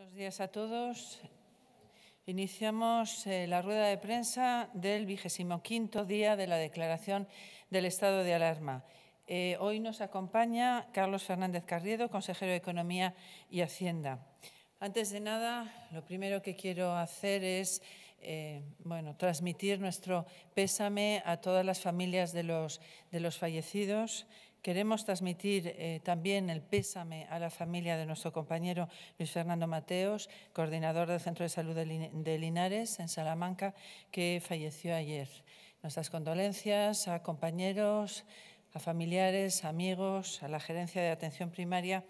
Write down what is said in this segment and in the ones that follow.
Buenos días a todos. Iniciamos eh, la rueda de prensa del vigésimo quinto día de la declaración del estado de alarma. Eh, hoy nos acompaña Carlos Fernández Carriedo, consejero de Economía y Hacienda. Antes de nada, lo primero que quiero hacer es eh, bueno, transmitir nuestro pésame a todas las familias de los, de los fallecidos. Queremos transmitir eh, también el pésame a la familia de nuestro compañero Luis Fernando Mateos, coordinador del Centro de Salud de Linares, en Salamanca, que falleció ayer. Nuestras condolencias a compañeros, a familiares, amigos, a la gerencia de atención primaria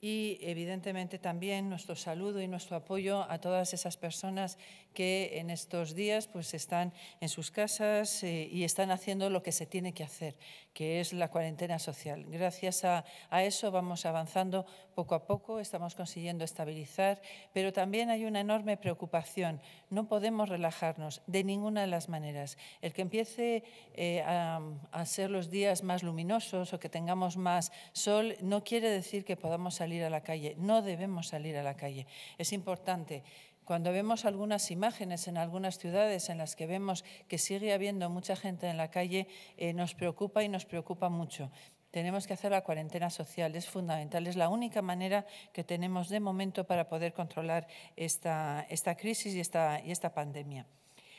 y evidentemente también nuestro saludo y nuestro apoyo a todas esas personas que en estos días pues están en sus casas eh, y están haciendo lo que se tiene que hacer, que es la cuarentena social. Gracias a, a, eso vamos avanzando poco a poco, estamos consiguiendo estabilizar, pero también hay una enorme preocupación. No podemos relajarnos de ninguna de las maneras. El que empiece eh, a, a ser los días más luminosos o que tengamos más sol no quiere decir que podamos salir a la calle, no debemos salir a la calle. Es importante. Cuando vemos algunas imágenes en algunas ciudades en las que vemos que sigue habiendo mucha gente en la calle, eh, nos preocupa y nos preocupa mucho. Tenemos que hacer la cuarentena social, es fundamental, es la única manera que tenemos de momento para poder controlar esta, esta crisis y esta, y esta pandemia.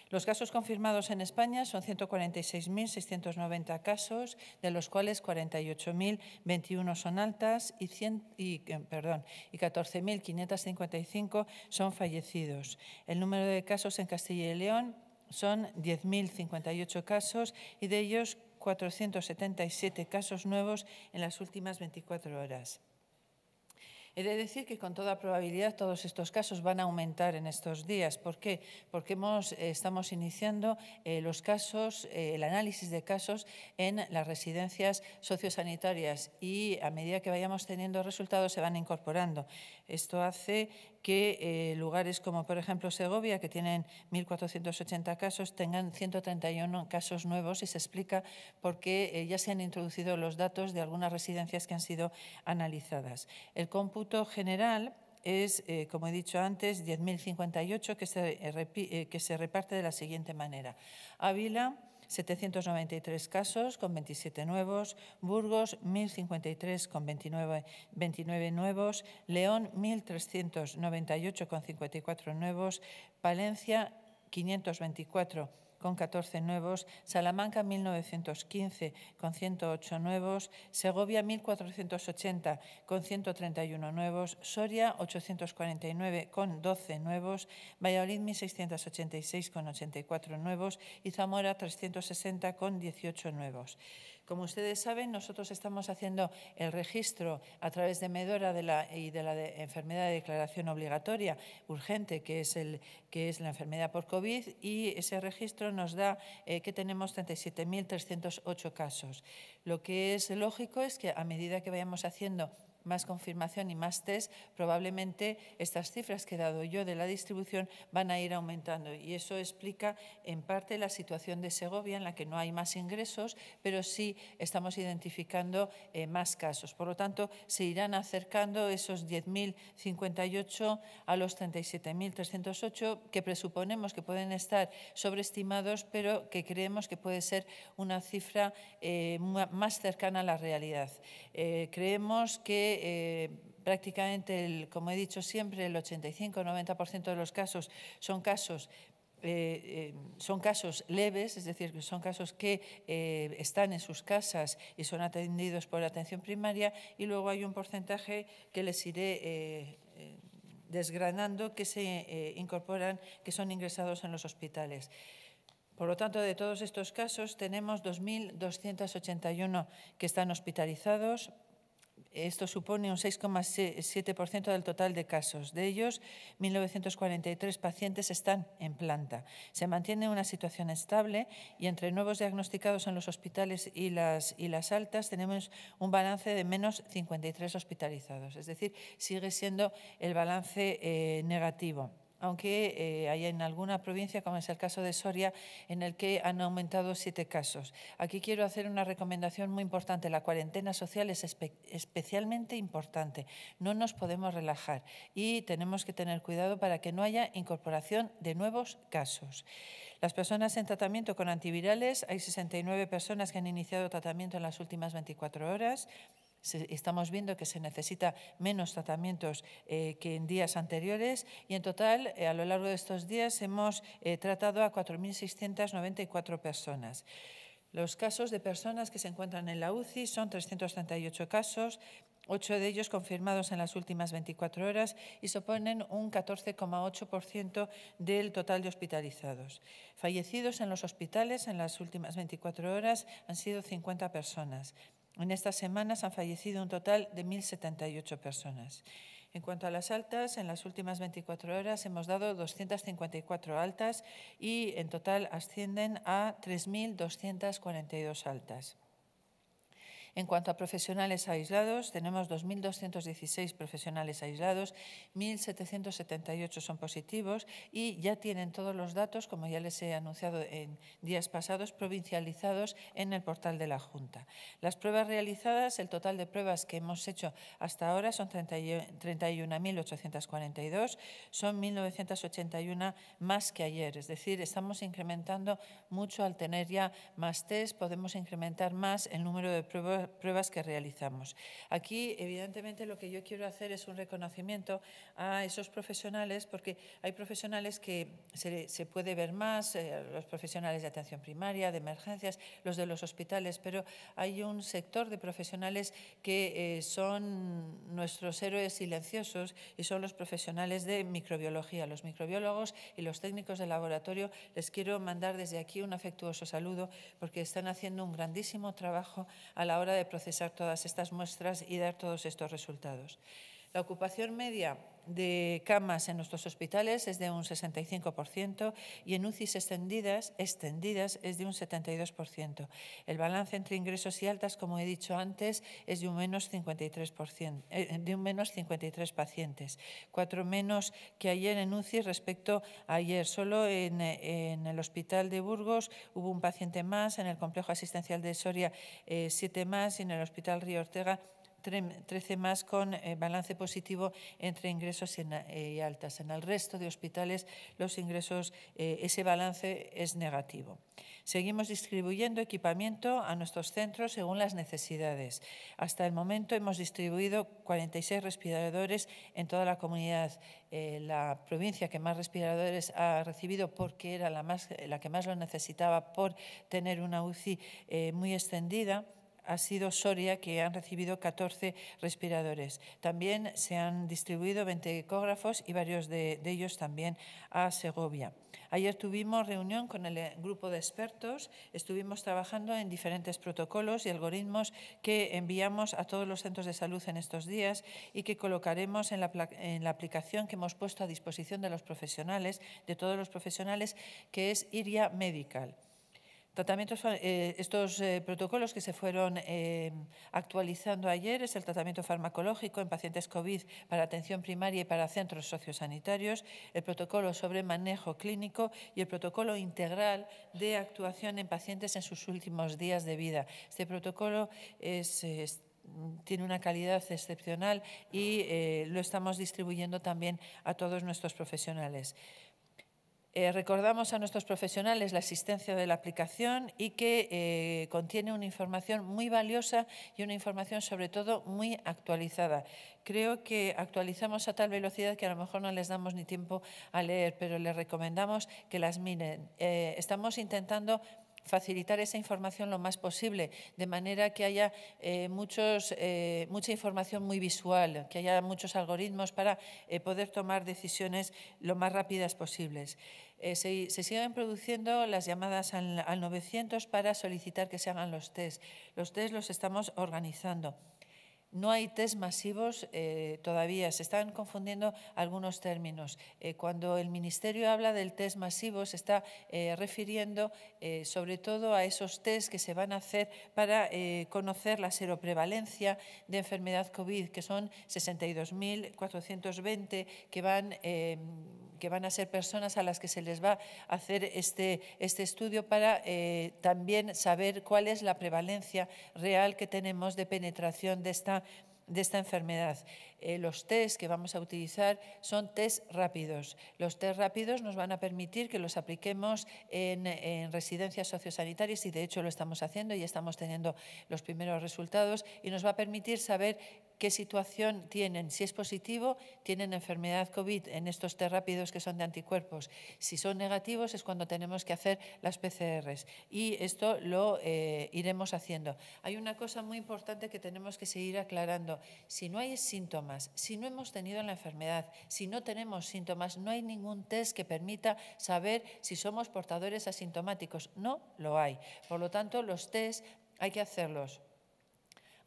Los casos confirmados en España son 146.690 casos, de los cuales 48.021 son altas y, 100, y, eh, y 14.555 son fallecidos. El número de casos en Castilla y León son 10.058 casos y de ellos 477 casos nuevos en las últimas 24 horas. He de decir que con toda probabilidad todos estos casos van a aumentar en estos días. ¿Por qué? Porque hemos, eh, estamos iniciando eh, los casos, eh, el análisis de casos en las residencias sociosanitarias y a medida que vayamos teniendo resultados se van incorporando. Esto hace que lugares como, por ejemplo, Segovia, que tienen 1.480 casos, tengan 131 casos nuevos y se explica por qué ya se han introducido los datos de algunas residencias que han sido analizadas. El cómputo general es, eh, como he dicho antes, 10.058 que, se, eh, que se reparte de la siguiente manera. Ávila, 793 casos con 27 nuevos, Burgos 1053 con 29, 29 nuevos, León 1398 con 54 nuevos, Palencia 524 con 14 nuevos, Salamanca 1915 con 108 nuevos, Segovia 1480 con 131 nuevos, Soria 849 con 12 nuevos, Valladolid 1686 con 84 nuevos y Zamora 360 con 18 nuevos. Como ustedes saben, nosotros estamos haciendo el registro a través de Medora y de la enfermedad de declaración obligatoria urgente, que es, el, que es la enfermedad por COVID, y ese registro nos da eh, que tenemos 37.308 casos. Lo que es lógico es que a medida que vayamos haciendo más confirmación y más test, probablemente estas cifras que he dado yo de la distribución van a ir aumentando. Y eso explica en parte la situación de Segovia, en la que no hay más ingresos, pero sí estamos identificando eh, más casos. Por lo tanto, se irán acercando esos 10.058 a los 37.308, que presuponemos que pueden estar sobreestimados, pero que creemos que puede ser una cifra eh, más cercana a la realidad. Eh, creemos que eh, prácticamente, como he dicho siempre, el 85-90% de los casos son casos eh, eh, son casos leves, es decir, que son casos que están en sus casas y son atendidos por atención primaria, y luego hay un porcentaje que les iré desgranando que se incorporan, que son ingresados en los hospitales. Por lo tanto, de todos estos casos, tenemos 2.281 que están hospitalizados, esto supone un 6,7% del total de casos. De ellos, 1.943 pacientes están en planta. Se mantiene una situación estable y entre nuevos diagnosticados en los hospitales y las, altas tenemos un balance de menos 53 hospitalizados. Es decir, sigue siendo el balance eh, negativo. Aunque eh, hay en alguna provincia, como es el caso de Soria, en el que han aumentado siete casos. Aquí quiero hacer una recomendación muy importante. La cuarentena social es especialmente importante. No nos podemos relajar y tenemos que tener cuidado para que no haya incorporación de nuevos casos. Las personas en tratamiento con antivirales, hay 69 personas que han iniciado tratamiento en las últimas 24 horas estamos viendo que se necesita menos tratamientos eh, que en días anteriores y en total eh, a lo largo de estos días hemos eh, tratado a 4.694 personas. Los casos de personas que se encuentran en la UCI son 338 casos, ocho de ellos confirmados en las últimas 24 horas y suponen un 14,8% del total de hospitalizados. Fallecidos en los hospitales en las últimas 24 horas han sido 50 personas. En estas semanas han fallecido un total de 1.078 personas. En cuanto a las altas, en las últimas 24 horas hemos dado 254 altas y en total ascienden a 3.242 altas. En cuanto a profesionales aislados, tenemos 2.216 profesionales aislados, 1.778 son positivos y ya tienen todos los datos, como ya les he anunciado en días pasados, provincializados en el portal de la Junta. Las pruebas realizadas, el total de pruebas que hemos hecho hasta ahora son 31.842, son 1.981 más que ayer, es decir, estamos incrementando mucho al tener ya más test, podemos incrementar más el número de pruebas pruebas que realizamos. Aquí, evidentemente, lo que yo quiero hacer es un reconocimiento a esos profesionales, porque hay profesionales que se, puede ver más, eh, los profesionales de atención primaria, de emergencias, los de los hospitales, pero hay un sector de profesionales que eh, son nuestros héroes silenciosos y son los profesionales de microbiología. Los microbiólogos y los técnicos de laboratorio les quiero mandar desde aquí un afectuoso saludo porque están haciendo un grandísimo trabajo a la hora de procesar todas estas muestras y dar todos estos resultados. La ocupación media de camas en nuestros hospitales es de un 65% y en UCIs extendidas, es de un 72%. El balance entre ingresos y altas, como he dicho antes, es de un menos 53%, eh, de un menos 53 pacientes, cuatro menos que ayer en UCI respecto a ayer. Solo en, en, el Hospital de Burgos hubo un paciente más, en el Complejo Asistencial de Soria eh, siete más y en el Hospital Río Ortega 13 más con eh, balance positivo entre ingresos eh, y, altas. En el resto de hospitales los ingresos, eh, ese balance es negativo. Seguimos distribuyendo equipamiento a nuestros centros según las necesidades. Hasta el momento hemos distribuido 46 respiradores en toda la comunidad. la provincia que más respiradores ha recibido porque era la, más, la que más lo necesitaba por tener una UCI muy extendida ha sido Soria, que han recibido 14 respiradores. También se han distribuido 20 ecógrafos y varios de, ellos también a Segovia. Ayer tuvimos reunión con el grupo de expertos, estuvimos trabajando en diferentes protocolos y algoritmos que enviamos a todos los centros de salud en estos días y que colocaremos en la, en la aplicación que hemos puesto a disposición de los profesionales, de todos los profesionales, que es IRIA Medical. Eh, estos eh, protocolos que se fueron eh, actualizando ayer es el tratamiento farmacológico en pacientes COVID para atención primaria y para centros sociosanitarios, el protocolo sobre manejo clínico y el protocolo integral de actuación en pacientes en sus últimos días de vida. Este protocolo tiene una calidad excepcional y lo estamos distribuyendo también a todos nuestros profesionales. Eh, recordamos a nuestros profesionales la existencia de la aplicación y que eh, contiene una información muy valiosa y una información sobre todo muy actualizada. Creo que actualizamos a tal velocidad que a lo mejor no les damos ni tiempo a leer, pero les recomendamos que las miren. Eh, estamos intentando facilitar esa información lo más posible, de manera que haya muchos, mucha información muy visual, que haya muchos algoritmos para poder tomar decisiones lo más rápidas posibles. Eh, se, siguen produciendo las llamadas al, 900 para solicitar que se hagan los test. Los test los estamos organizando. No hay test masivos eh, todavía, se están confundiendo algunos términos. Eh, cuando el Ministerio habla del test masivo, se está refiriendo sobre todo a esos test que se van a hacer para conocer la seroprevalencia de enfermedad COVID, que son 62.420 que van que van a ser personas a las que se les va a hacer este, este estudio para eh, también saber cuál es la prevalencia real que tenemos de penetración de esta de esta enfermedad. Eh, los test que vamos a utilizar son test rápidos. Los test rápidos nos van a permitir que los apliquemos en, en, residencias sociosanitarias y de hecho lo estamos haciendo y estamos teniendo los primeros resultados y nos va a permitir saber qué situación tienen. Si es positivo, tienen enfermedad COVID en estos test rápidos que son de anticuerpos. Si son negativos es cuando tenemos que hacer las PCRs y esto lo eh, iremos haciendo. Hay una cosa muy importante que tenemos que seguir aclarando. Si no hay síntomas, si no hemos tenido la enfermedad, si no tenemos síntomas, no hay ningún test que permita saber si somos portadores asintomáticos. No lo hay. Por lo tanto, los test hay que hacerlos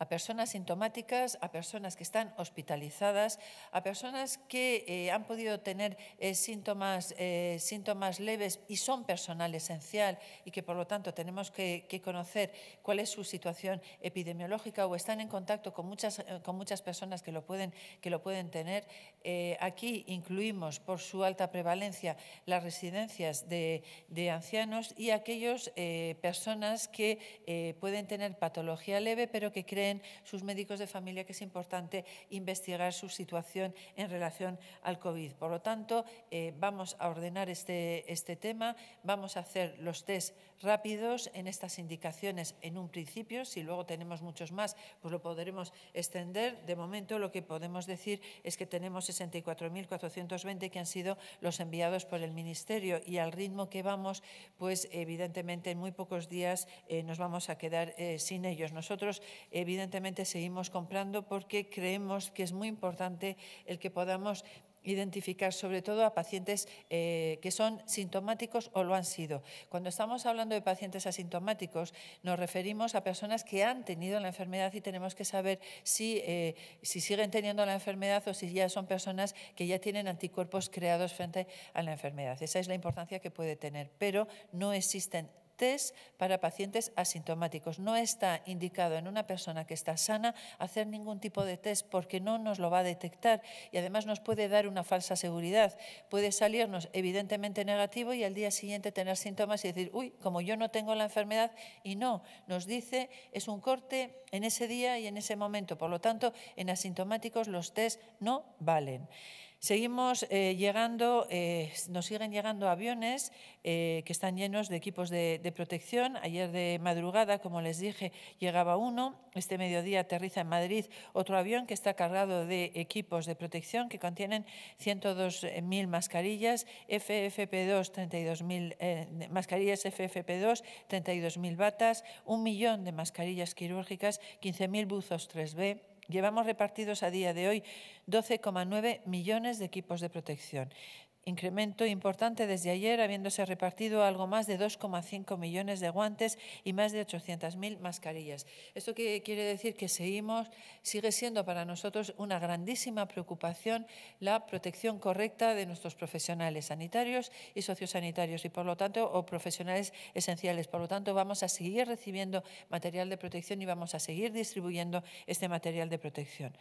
a personas sintomáticas, a personas que están hospitalizadas, a personas que eh, han podido tener eh, síntomas, eh, síntomas leves y son personal esencial y que por lo tanto tenemos que, conocer cuál es su situación epidemiológica o están en contacto con muchas, con muchas personas que lo pueden, que lo pueden tener. aquí incluimos por su alta prevalencia las residencias de, de ancianos y aquellas personas que pueden tener patología leve pero que creen sus médicos de familia que es importante investigar su situación en relación al COVID. Por lo tanto, eh, vamos a ordenar este, este tema, vamos a hacer los test rápidos en estas indicaciones en un principio, si luego tenemos muchos más, pues lo podremos extender. De momento lo que podemos decir es que tenemos 64.420 que han sido los enviados por el Ministerio y al ritmo que vamos, pues evidentemente en muy pocos días eh, nos vamos a quedar eh, sin ellos. Nosotros, evidentemente, evidentemente seguimos comprando porque creemos que es muy importante el que podamos identificar sobre todo a pacientes eh, que son sintomáticos o lo han sido. Cuando estamos hablando de pacientes asintomáticos, nos referimos a personas que han tenido la enfermedad y tenemos que saber si, eh, si siguen teniendo la enfermedad o si ya son personas que ya tienen anticuerpos creados frente a la enfermedad. Esa es la importancia que puede tener, pero no existen test para pacientes asintomáticos. No está indicado en una persona que está sana hacer ningún tipo de test porque no nos lo va a detectar y además nos puede dar una falsa seguridad. Puede salirnos evidentemente negativo y al día siguiente tener síntomas y decir, uy, como yo no tengo la enfermedad y no, nos dice, es un corte en ese día y en ese momento. Por lo tanto, en asintomáticos los test no valen. Seguimos eh, llegando, eh, nos siguen llegando aviones eh, que están llenos de equipos de, protección. Ayer de madrugada, como les dije, llegaba uno. Este mediodía aterriza en Madrid otro avión que está cargado de equipos de protección que contienen 102.000 mascarillas FFP2, 32.000 mascarillas FFP2, 32.000 batas, un millón de mascarillas quirúrgicas, 15.000 buzos 3B Llevamos repartidos a día de hoy 12,9 millones de equipos de protección. Incremento importante desde ayer, habiéndose repartido algo más de 2,5 millones de guantes y más de 800.000 mascarillas. Esto quiere decir que seguimos, sigue siendo para nosotros una grandísima preocupación la protección correcta de nuestros profesionales sanitarios y sociosanitarios y por lo tanto o profesionales esenciales. Por lo tanto, vamos a seguir recibiendo material de protección y vamos a seguir distribuyendo este material de protección.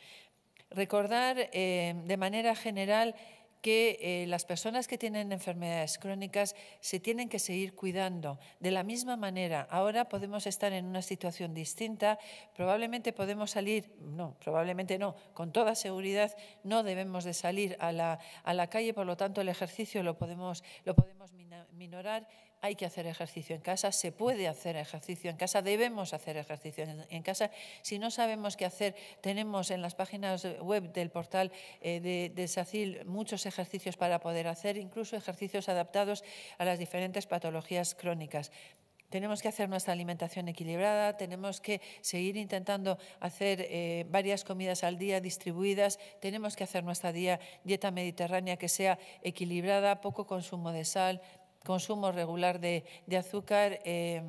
Recordar eh, de manera general que eh, las personas que tienen enfermedades crónicas se tienen que seguir cuidando. De la misma manera, ahora podemos estar en una situación distinta, probablemente podemos salir, no, probablemente no, con toda seguridad no debemos de salir a la, a la calle, por lo tanto el ejercicio lo podemos, lo podemos minorar hay que hacer ejercicio en casa, se puede hacer ejercicio en casa, debemos hacer ejercicio en casa. Si no sabemos qué hacer, tenemos en las páginas web del portal eh, de, SACIL muchos ejercicios para poder hacer, incluso ejercicios adaptados a las diferentes patologías crónicas. Tenemos que hacer nuestra alimentación equilibrada, tenemos que seguir intentando hacer eh, varias comidas al día distribuidas, tenemos que hacer nuestra dieta mediterránea que sea equilibrada, poco consumo de sal, consumo regular de, azúcar. Eh,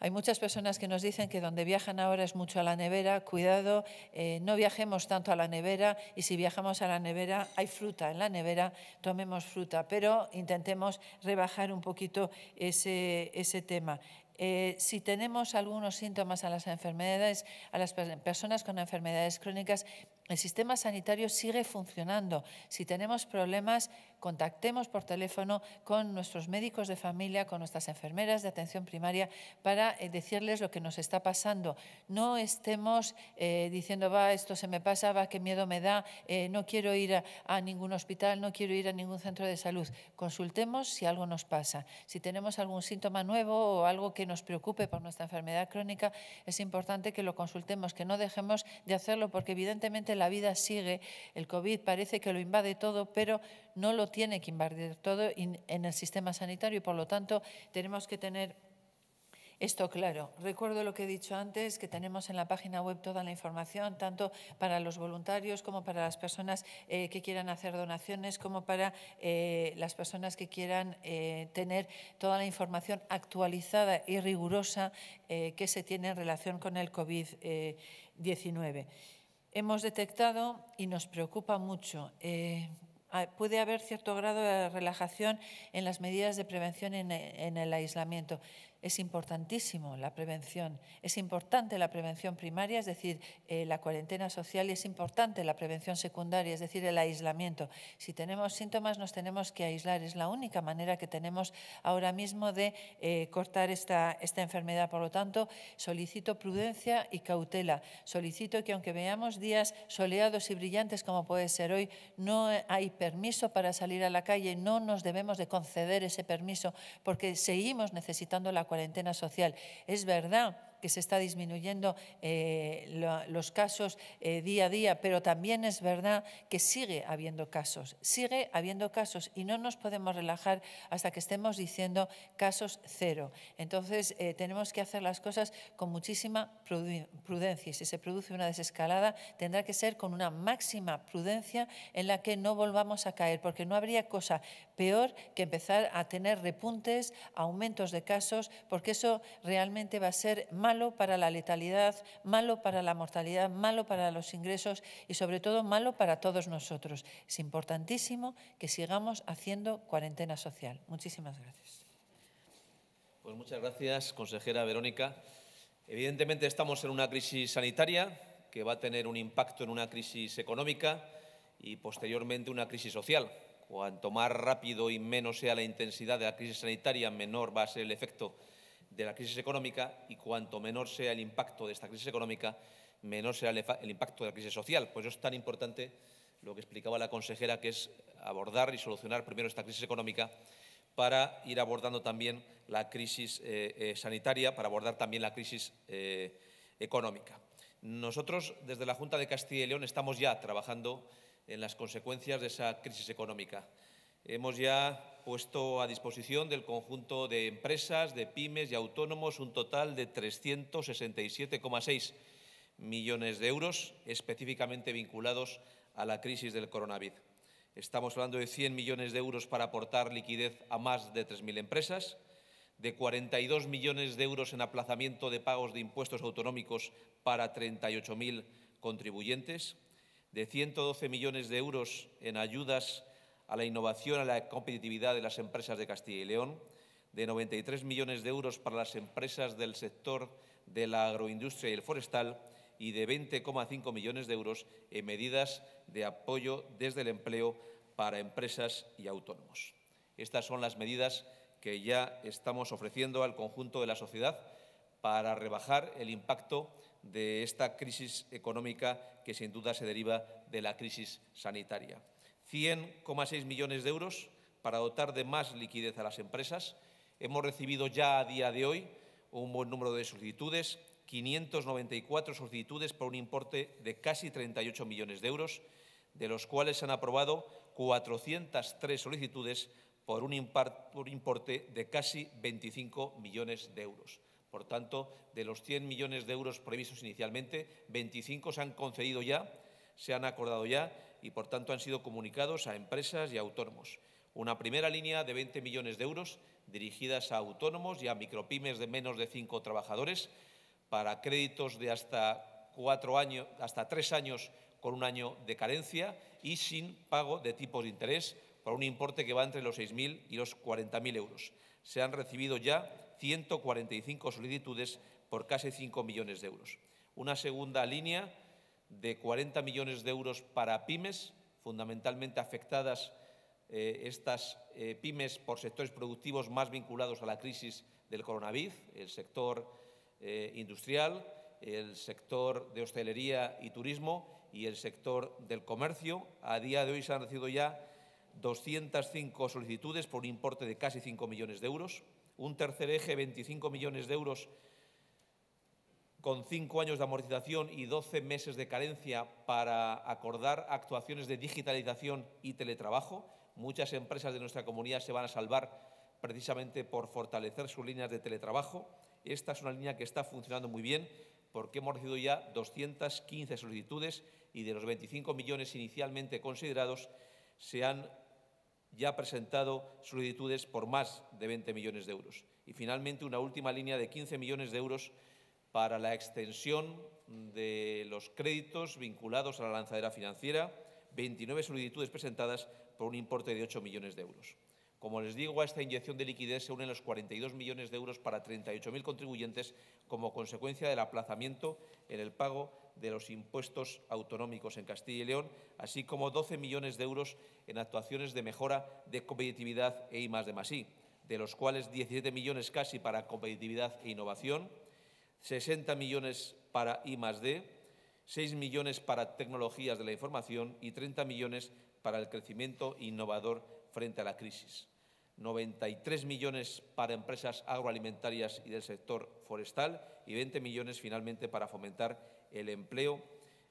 hay muchas personas que nos dicen que donde viajan ahora es mucho a la nevera. Cuidado, eh, no viajemos tanto a la nevera y si viajamos a la nevera hay fruta en la nevera, tomemos fruta, pero intentemos rebajar un poquito ese, ese tema. Eh, si tenemos algunos síntomas a las enfermedades, a las personas con enfermedades crónicas, el sistema sanitario sigue funcionando. Si tenemos problemas, contactemos por teléfono con nuestros médicos de familia, con nuestras enfermeras de atención primaria para eh, decirles lo que nos está pasando. No estemos eh, diciendo, va, esto se me pasa, va, qué miedo me da, eh, no quiero ir a, ningún hospital, no quiero ir a ningún centro de salud. Consultemos si algo nos pasa. Si tenemos algún síntoma nuevo o algo que nos preocupe por nuestra enfermedad crónica, es importante que lo consultemos, que no dejemos de hacerlo porque evidentemente la vida sigue, el COVID parece que lo invade todo, pero no lo tiene que invadir todo en el sistema sanitario y por lo tanto tenemos que tener esto claro. Recuerdo lo que he dicho antes, que tenemos en la página web toda la información, tanto para los voluntarios como para las personas eh, que quieran hacer donaciones, como para eh, las personas que quieran eh, tener toda la información actualizada y rigurosa que se tiene en relación con el COVID-19. Hemos detectado y nos preocupa mucho Ah, puede haber cierto grado de relajación en las medidas de prevención en, el aislamiento. Es importantísimo la prevención, es importante la prevención primaria, es decir, eh, la cuarentena social, y es importante la prevención secundaria, es decir, el aislamiento. Si tenemos síntomas, nos tenemos que aislar. Es la única manera que tenemos ahora mismo de eh, cortar esta, esta enfermedad. Por lo tanto, solicito prudencia y cautela. Solicito que, aunque veamos días soleados y brillantes como puede ser hoy, no hay permiso para salir a la calle, no nos debemos de conceder ese permiso porque seguimos necesitando la cuarentena social. Es verdad que se está disminuyendo eh, los casos eh, día a día, pero también es verdad que sigue habiendo casos, sigue habiendo casos y no nos podemos relajar hasta que estemos diciendo casos cero. Entonces, eh, tenemos que hacer las cosas con muchísima prudencia y si se produce una desescalada, tendrá que ser con una máxima prudencia en la que no volvamos a caer, porque no habría cosa peor que empezar a tener repuntes, aumentos de casos, porque eso realmente va a ser más malo para la letalidad, malo para la mortalidad, malo para los ingresos y sobre todo malo para todos nosotros. Es importantísimo que sigamos haciendo cuarentena social. Muchísimas gracias. Pues muchas gracias, consejera Verónica. Evidentemente estamos en una crisis sanitaria que va a tener un impacto en una crisis económica y posteriormente una crisis social. Cuanto más rápido y menos sea la intensidad de la crisis sanitaria, menor va a ser el efecto de la crisis económica y cuanto menor sea el impacto de esta crisis económica, menor será el, impacto de la crisis social. Pues eso es tan importante lo que explicaba la consejera, que es abordar y solucionar primero esta crisis económica para ir abordando también la crisis eh, eh, sanitaria, para abordar también la crisis eh, económica. Nosotros, desde la Junta de Castilla y León, estamos ya trabajando en las consecuencias de esa crisis económica. Hemos ya puesto a disposición del conjunto de empresas, de pymes y autónomos un total de 367,6 millones de euros específicamente vinculados a la crisis del coronavirus. Estamos hablando de 100 millones de euros para aportar liquidez a más de 3.000 empresas, de 42 millones de euros en aplazamiento de pagos de impuestos autonómicos para 38.000 contribuyentes, de 112 millones de euros en ayudas a la innovación, a la competitividad de las empresas de Castilla y León, de 93 millones de euros para las empresas del sector de la agroindustria y el forestal y de 20,5 millones de euros en medidas de apoyo desde el empleo para empresas y autónomos. Estas son las medidas que ya estamos ofreciendo al conjunto de la sociedad para rebajar el impacto de esta crisis económica que sin duda se deriva de la crisis sanitaria. 100,6 millones de euros para dotar de más liquidez a las empresas. Hemos recibido ya a día de hoy un buen número de solicitudes, 594 solicitudes por un importe de casi 38 millones de euros, de los cuales se han aprobado 403 solicitudes por un importe de casi 25 millones de euros. Por tanto, de los 100 millones de euros previstos inicialmente, 25 se han concedido ya, se han acordado ya y, por tanto, han sido comunicados a empresas y autónomos. Una primera línea de 20 millones de euros dirigidas a autónomos y a micropymes de menos de cinco trabajadores para créditos de hasta cuatro años, hasta tres años con un año de carencia y sin pago de tipos de interés por un importe que va entre los 6.000 y los 40.000 euros. Se han recibido ya 145 solicitudes por casi 5 millones de euros. Una segunda línea de 40 millones de euros para pymes, fundamentalmente afectadas eh, estas eh, pymes por sectores productivos más vinculados a la crisis del coronavirus, el sector eh, industrial, el sector de hostelería y turismo y el sector del comercio. A día de hoy se han recibido ya 205 solicitudes por un importe de casi 5 millones de euros. Un tercer eje, 25 millones de euros con cinco años de amortización y 12 meses de carencia para acordar actuaciones de digitalización y teletrabajo. Muchas empresas de nuestra comunidad se van a salvar precisamente por fortalecer sus líneas de teletrabajo. Esta es una línea que está funcionando muy bien porque hemos recibido ya 215 solicitudes y de los 25 millones inicialmente considerados se han ya presentado solicitudes por más de 20 millones de euros. Y finalmente una última línea de 15 millones de euros para la extensión de los créditos vinculados a la lanzadera financiera, 29 solicitudes presentadas por un importe de 8 millones de euros. Como les digo, a esta inyección de liquidez se unen los 42 millones de euros para 38.000 contribuyentes como consecuencia del aplazamiento en el pago de los impuestos autonómicos en Castilla y León, así como 12 millones de euros en actuaciones de mejora de competitividad e I de de los cuales 17 millones casi para competitividad e innovación, 60 millones para I D, 6 millones para tecnologías de la información y 30 millones para el crecimiento innovador frente a la crisis. 93 millones para empresas agroalimentarias y del sector forestal y 20 millones finalmente para fomentar el empleo,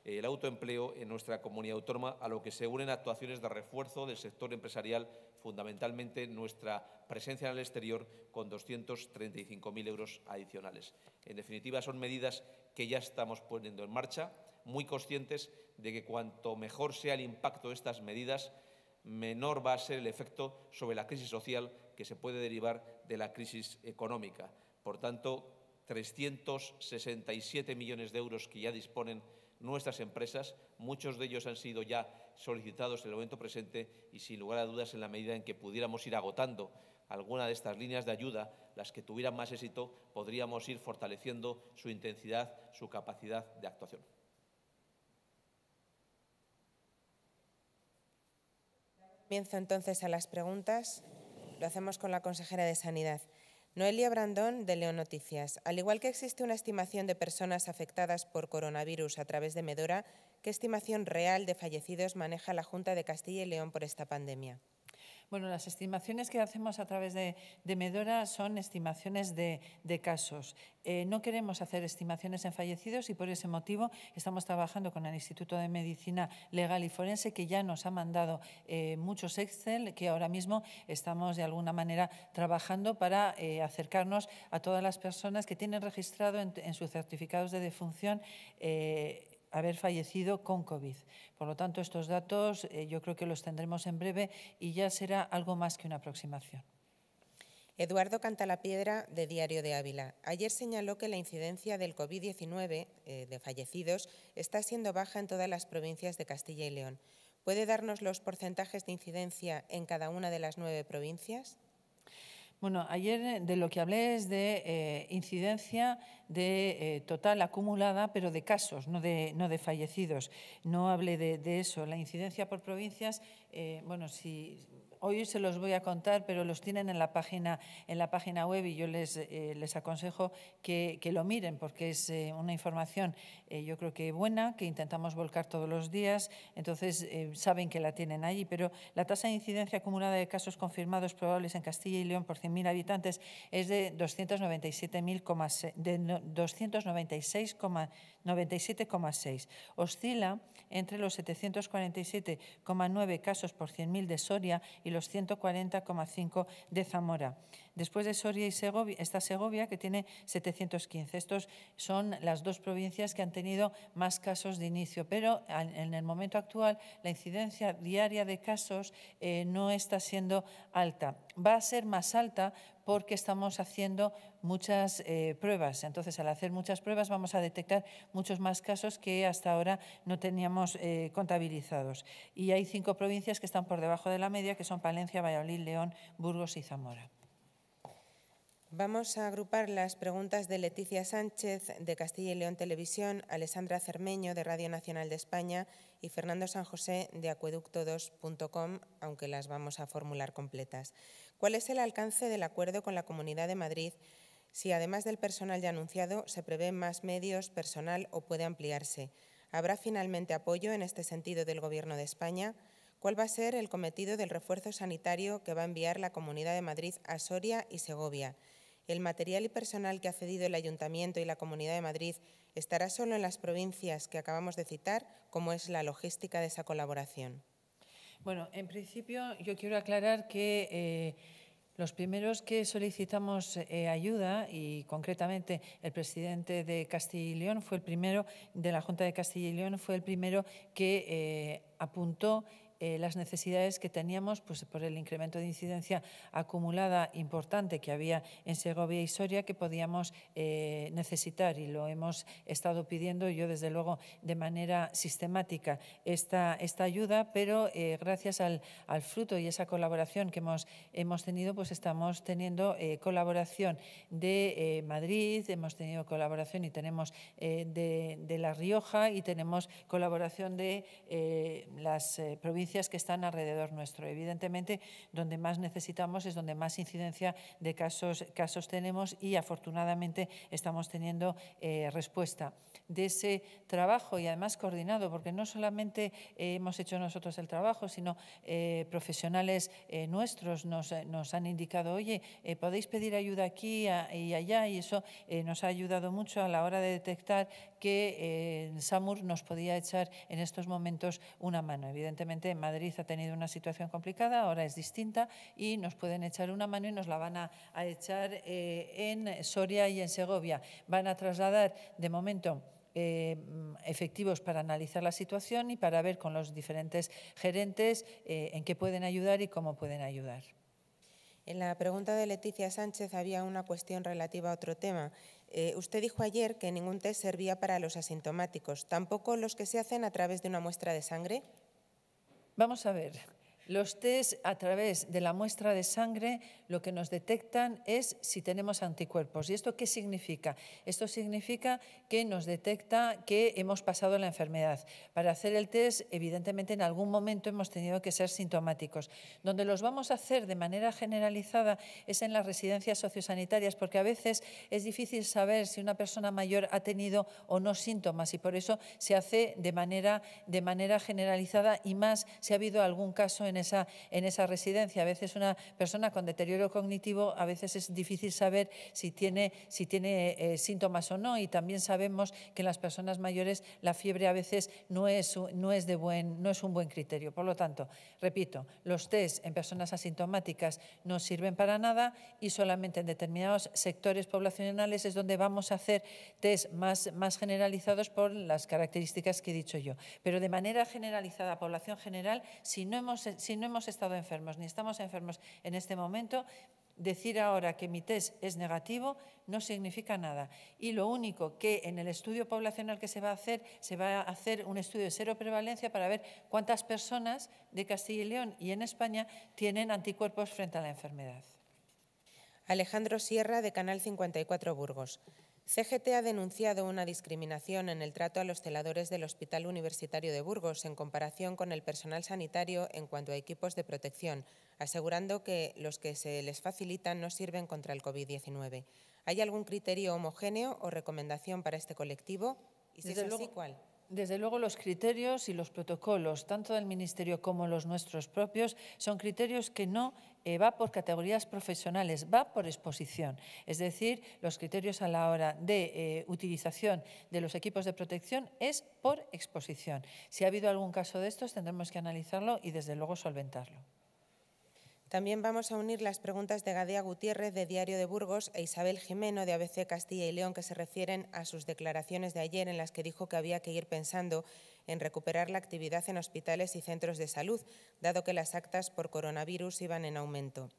el autoempleo en nuestra comunidad autónoma, a lo que se unen actuaciones de refuerzo del sector empresarial, fundamentalmente nuestra presencia en el exterior, con 235.000 euros adicionales. En definitiva, son medidas que ya estamos poniendo en marcha, muy conscientes de que cuanto mejor sea el impacto de estas medidas, menor va a ser el efecto sobre la crisis social que se puede derivar de la crisis económica. Por tanto, 367 millones de euros que ya disponen nuestras empresas, muchos de ellos han sido ya solicitados en el momento presente y, sin lugar a dudas, en la medida en que pudiéramos ir agotando alguna de estas líneas de ayuda, las que tuvieran más éxito, podríamos ir fortaleciendo su intensidad, su capacidad de actuación. Comienzo entonces a las preguntas. Lo hacemos con la consejera de Sanidad. Noelia Brandón, de León Noticias. Al igual que existe una estimación de personas afectadas por coronavirus a través de Medora, ¿qué estimación real de fallecidos maneja la Junta de Castilla y León por esta pandemia? Bueno, las estimaciones que hacemos a través de, Medora son estimaciones de, casos. Eh, no queremos hacer estimaciones en fallecidos y por ese motivo estamos trabajando con el Instituto de Medicina Legal y Forense que ya nos ha mandado eh, muchos Excel que ahora mismo estamos de alguna manera trabajando para eh, acercarnos a todas las personas que tienen registrado en, en sus certificados de defunción haber fallecido con COVID. Por lo tanto, estos datos eh, yo creo que los tendremos en breve y ya será algo más que una aproximación. Eduardo Cantalapiedra, de Diario de Ávila. Ayer señaló que la incidencia del COVID-19 eh, de fallecidos está siendo baja en todas las provincias de Castilla y León. ¿Puede darnos los porcentajes de incidencia en cada una de las nueve provincias? Bueno, ayer eh, de lo que hablé es de eh, incidencia de eh, total acumulada, pero de casos, no de, no de fallecidos. No hablé de, de eso. La incidencia por provincias, bueno, si Hoy se los voy a contar, pero los tienen en la página, en la página web y yo les, eh, les aconsejo que, lo miren porque es eh, una información eh, yo creo que buena, que intentamos volcar todos los días, entonces saben que la tienen allí, pero la tasa de incidencia acumulada de casos confirmados probables en Castilla y León por 100.000 habitantes es de 297,6. Oscila entre los 747,9 casos por 100.000 de Soria y los 140,5 de Zamora. Después de Soria y Segovia, está Segovia, que tiene 715. Estos son las dos provincias que han tenido más casos de inicio, pero en el momento actual la incidencia diaria de casos eh, no está siendo alta. Va a ser más alta porque estamos haciendo muchas eh, pruebas. Entonces, al hacer muchas pruebas vamos a detectar muchos más casos que hasta ahora no teníamos eh, contabilizados. Y hay cinco provincias que están por debajo de la media, que son Palencia, Valladolid, León, Burgos y Zamora. Vamos a agrupar las preguntas de Leticia Sánchez de Castilla y León Televisión, Alessandra Cermeño de Radio Nacional de España y Fernando San José de acueducto2.com, aunque las vamos a formular completas. ¿Cuál es el alcance del acuerdo con la Comunidad de Madrid si además del personal ya anunciado se prevén más medios, personal o puede ampliarse? ¿Habrá finalmente apoyo en este sentido del Gobierno de España? ¿Cuál va a ser el cometido del refuerzo sanitario que va a enviar la Comunidad de Madrid a Soria y Segovia? ¿El material y personal que ha cedido el Ayuntamiento y la Comunidad de Madrid estará solo en las provincias que acabamos de citar? ¿Cómo es la logística de esa colaboración? Bueno, en principio yo quiero aclarar que eh, los primeros que solicitamos eh, ayuda y concretamente el presidente de Castilla y León fue el primero de la Junta de Castilla y León fue el primero que eh, apuntó eh, las necesidades que teníamos pues, por el incremento de incidencia acumulada importante que había en Segovia y Soria que podíamos eh, necesitar y lo hemos estado pidiendo yo desde luego de manera sistemática esta, esta ayuda, pero eh, gracias al, al, fruto y esa colaboración que hemos, hemos tenido, pues estamos teniendo colaboración de Madrid, hemos tenido colaboración y tenemos de, de, La Rioja y tenemos colaboración de las provincias que están alrededor nuestro. Evidentemente, donde más necesitamos es donde más incidencia de casos, casos tenemos y afortunadamente estamos teniendo eh, respuesta de ese trabajo y además coordinado, porque no solamente eh, hemos hecho nosotros el trabajo, sino eh, profesionales nuestros nos, nos, han indicado, oye, podéis pedir ayuda aquí y allá y eso nos ha ayudado mucho a la hora de detectar que SAMUR nos podía echar en estos momentos una mano. Evidentemente, Madrid ha tenido una situación complicada, ahora es distinta y nos pueden echar una mano y nos la van a, echar eh, en Soria y en Segovia. Van a trasladar, de momento, eh, efectivos para analizar la situación y para ver con los diferentes gerentes eh, en qué pueden ayudar y cómo pueden ayudar. En la pregunta de Leticia Sánchez había una cuestión relativa a otro tema. Usted dijo ayer que ningún test servía para los asintomáticos, ¿tampoco los que se hacen a través de una muestra de sangre? Vamos a ver. Los test a través de la muestra de sangre lo que nos detectan es si tenemos anticuerpos. ¿Y esto qué significa? Esto significa que nos detecta que hemos pasado la enfermedad. Para hacer el test, evidentemente, en algún momento hemos tenido que ser sintomáticos. Donde los vamos a hacer de manera generalizada es en las residencias sociosanitarias, porque a veces es difícil saber si una persona mayor ha tenido o no síntomas y por eso se hace de manera, de manera generalizada y más si ha habido algún caso en esa, en esa residencia. A veces una persona con deterioro cognitivo, a veces es difícil saber si tiene, si tiene eh, síntomas o no y también sabemos que en las personas mayores la fiebre a veces no es, no es, de buen, no es un buen criterio. Por lo tanto, repito, los test en personas asintomáticas no sirven para nada y solamente en determinados sectores poblacionales es donde vamos a hacer test más, más generalizados por las características que he dicho yo. Pero de manera generalizada, población general, si no hemos, si no hemos estado enfermos ni estamos enfermos en este momento, decir ahora que mi test es negativo no significa nada. Y lo único que en el estudio poblacional que se va a hacer, se va a hacer un estudio de cero prevalencia para ver cuántas personas de Castilla y León y en España tienen anticuerpos frente a la enfermedad. Alejandro Sierra, de Canal 54 Burgos. CGT ha denunciado una discriminación en el trato a los celadores del Hospital Universitario de Burgos en comparación con el personal sanitario en cuanto a equipos de protección, asegurando que los que se les facilitan no sirven contra el COVID-19. ¿Hay algún criterio homogéneo o recomendación para este colectivo? Y si es así, ¿cuál? Desde luego los criterios y los protocolos, tanto del Ministerio como los nuestros propios, son criterios que no eh, va por categorías profesionales, va por exposición. Es decir, los criterios a la hora de eh, utilización de los equipos de protección es por exposición. Si ha habido algún caso de estos, tendremos que analizarlo y desde luego solventarlo. También vamos a unir las preguntas de Gadea Gutiérrez de Diario de Burgos e Isabel Jimeno de ABC Castilla y León que se refieren a sus declaraciones de ayer en las que dijo que había que ir pensando en recuperar la actividad en hospitales y centros de salud, dado que las actas por coronavirus iban en aumento.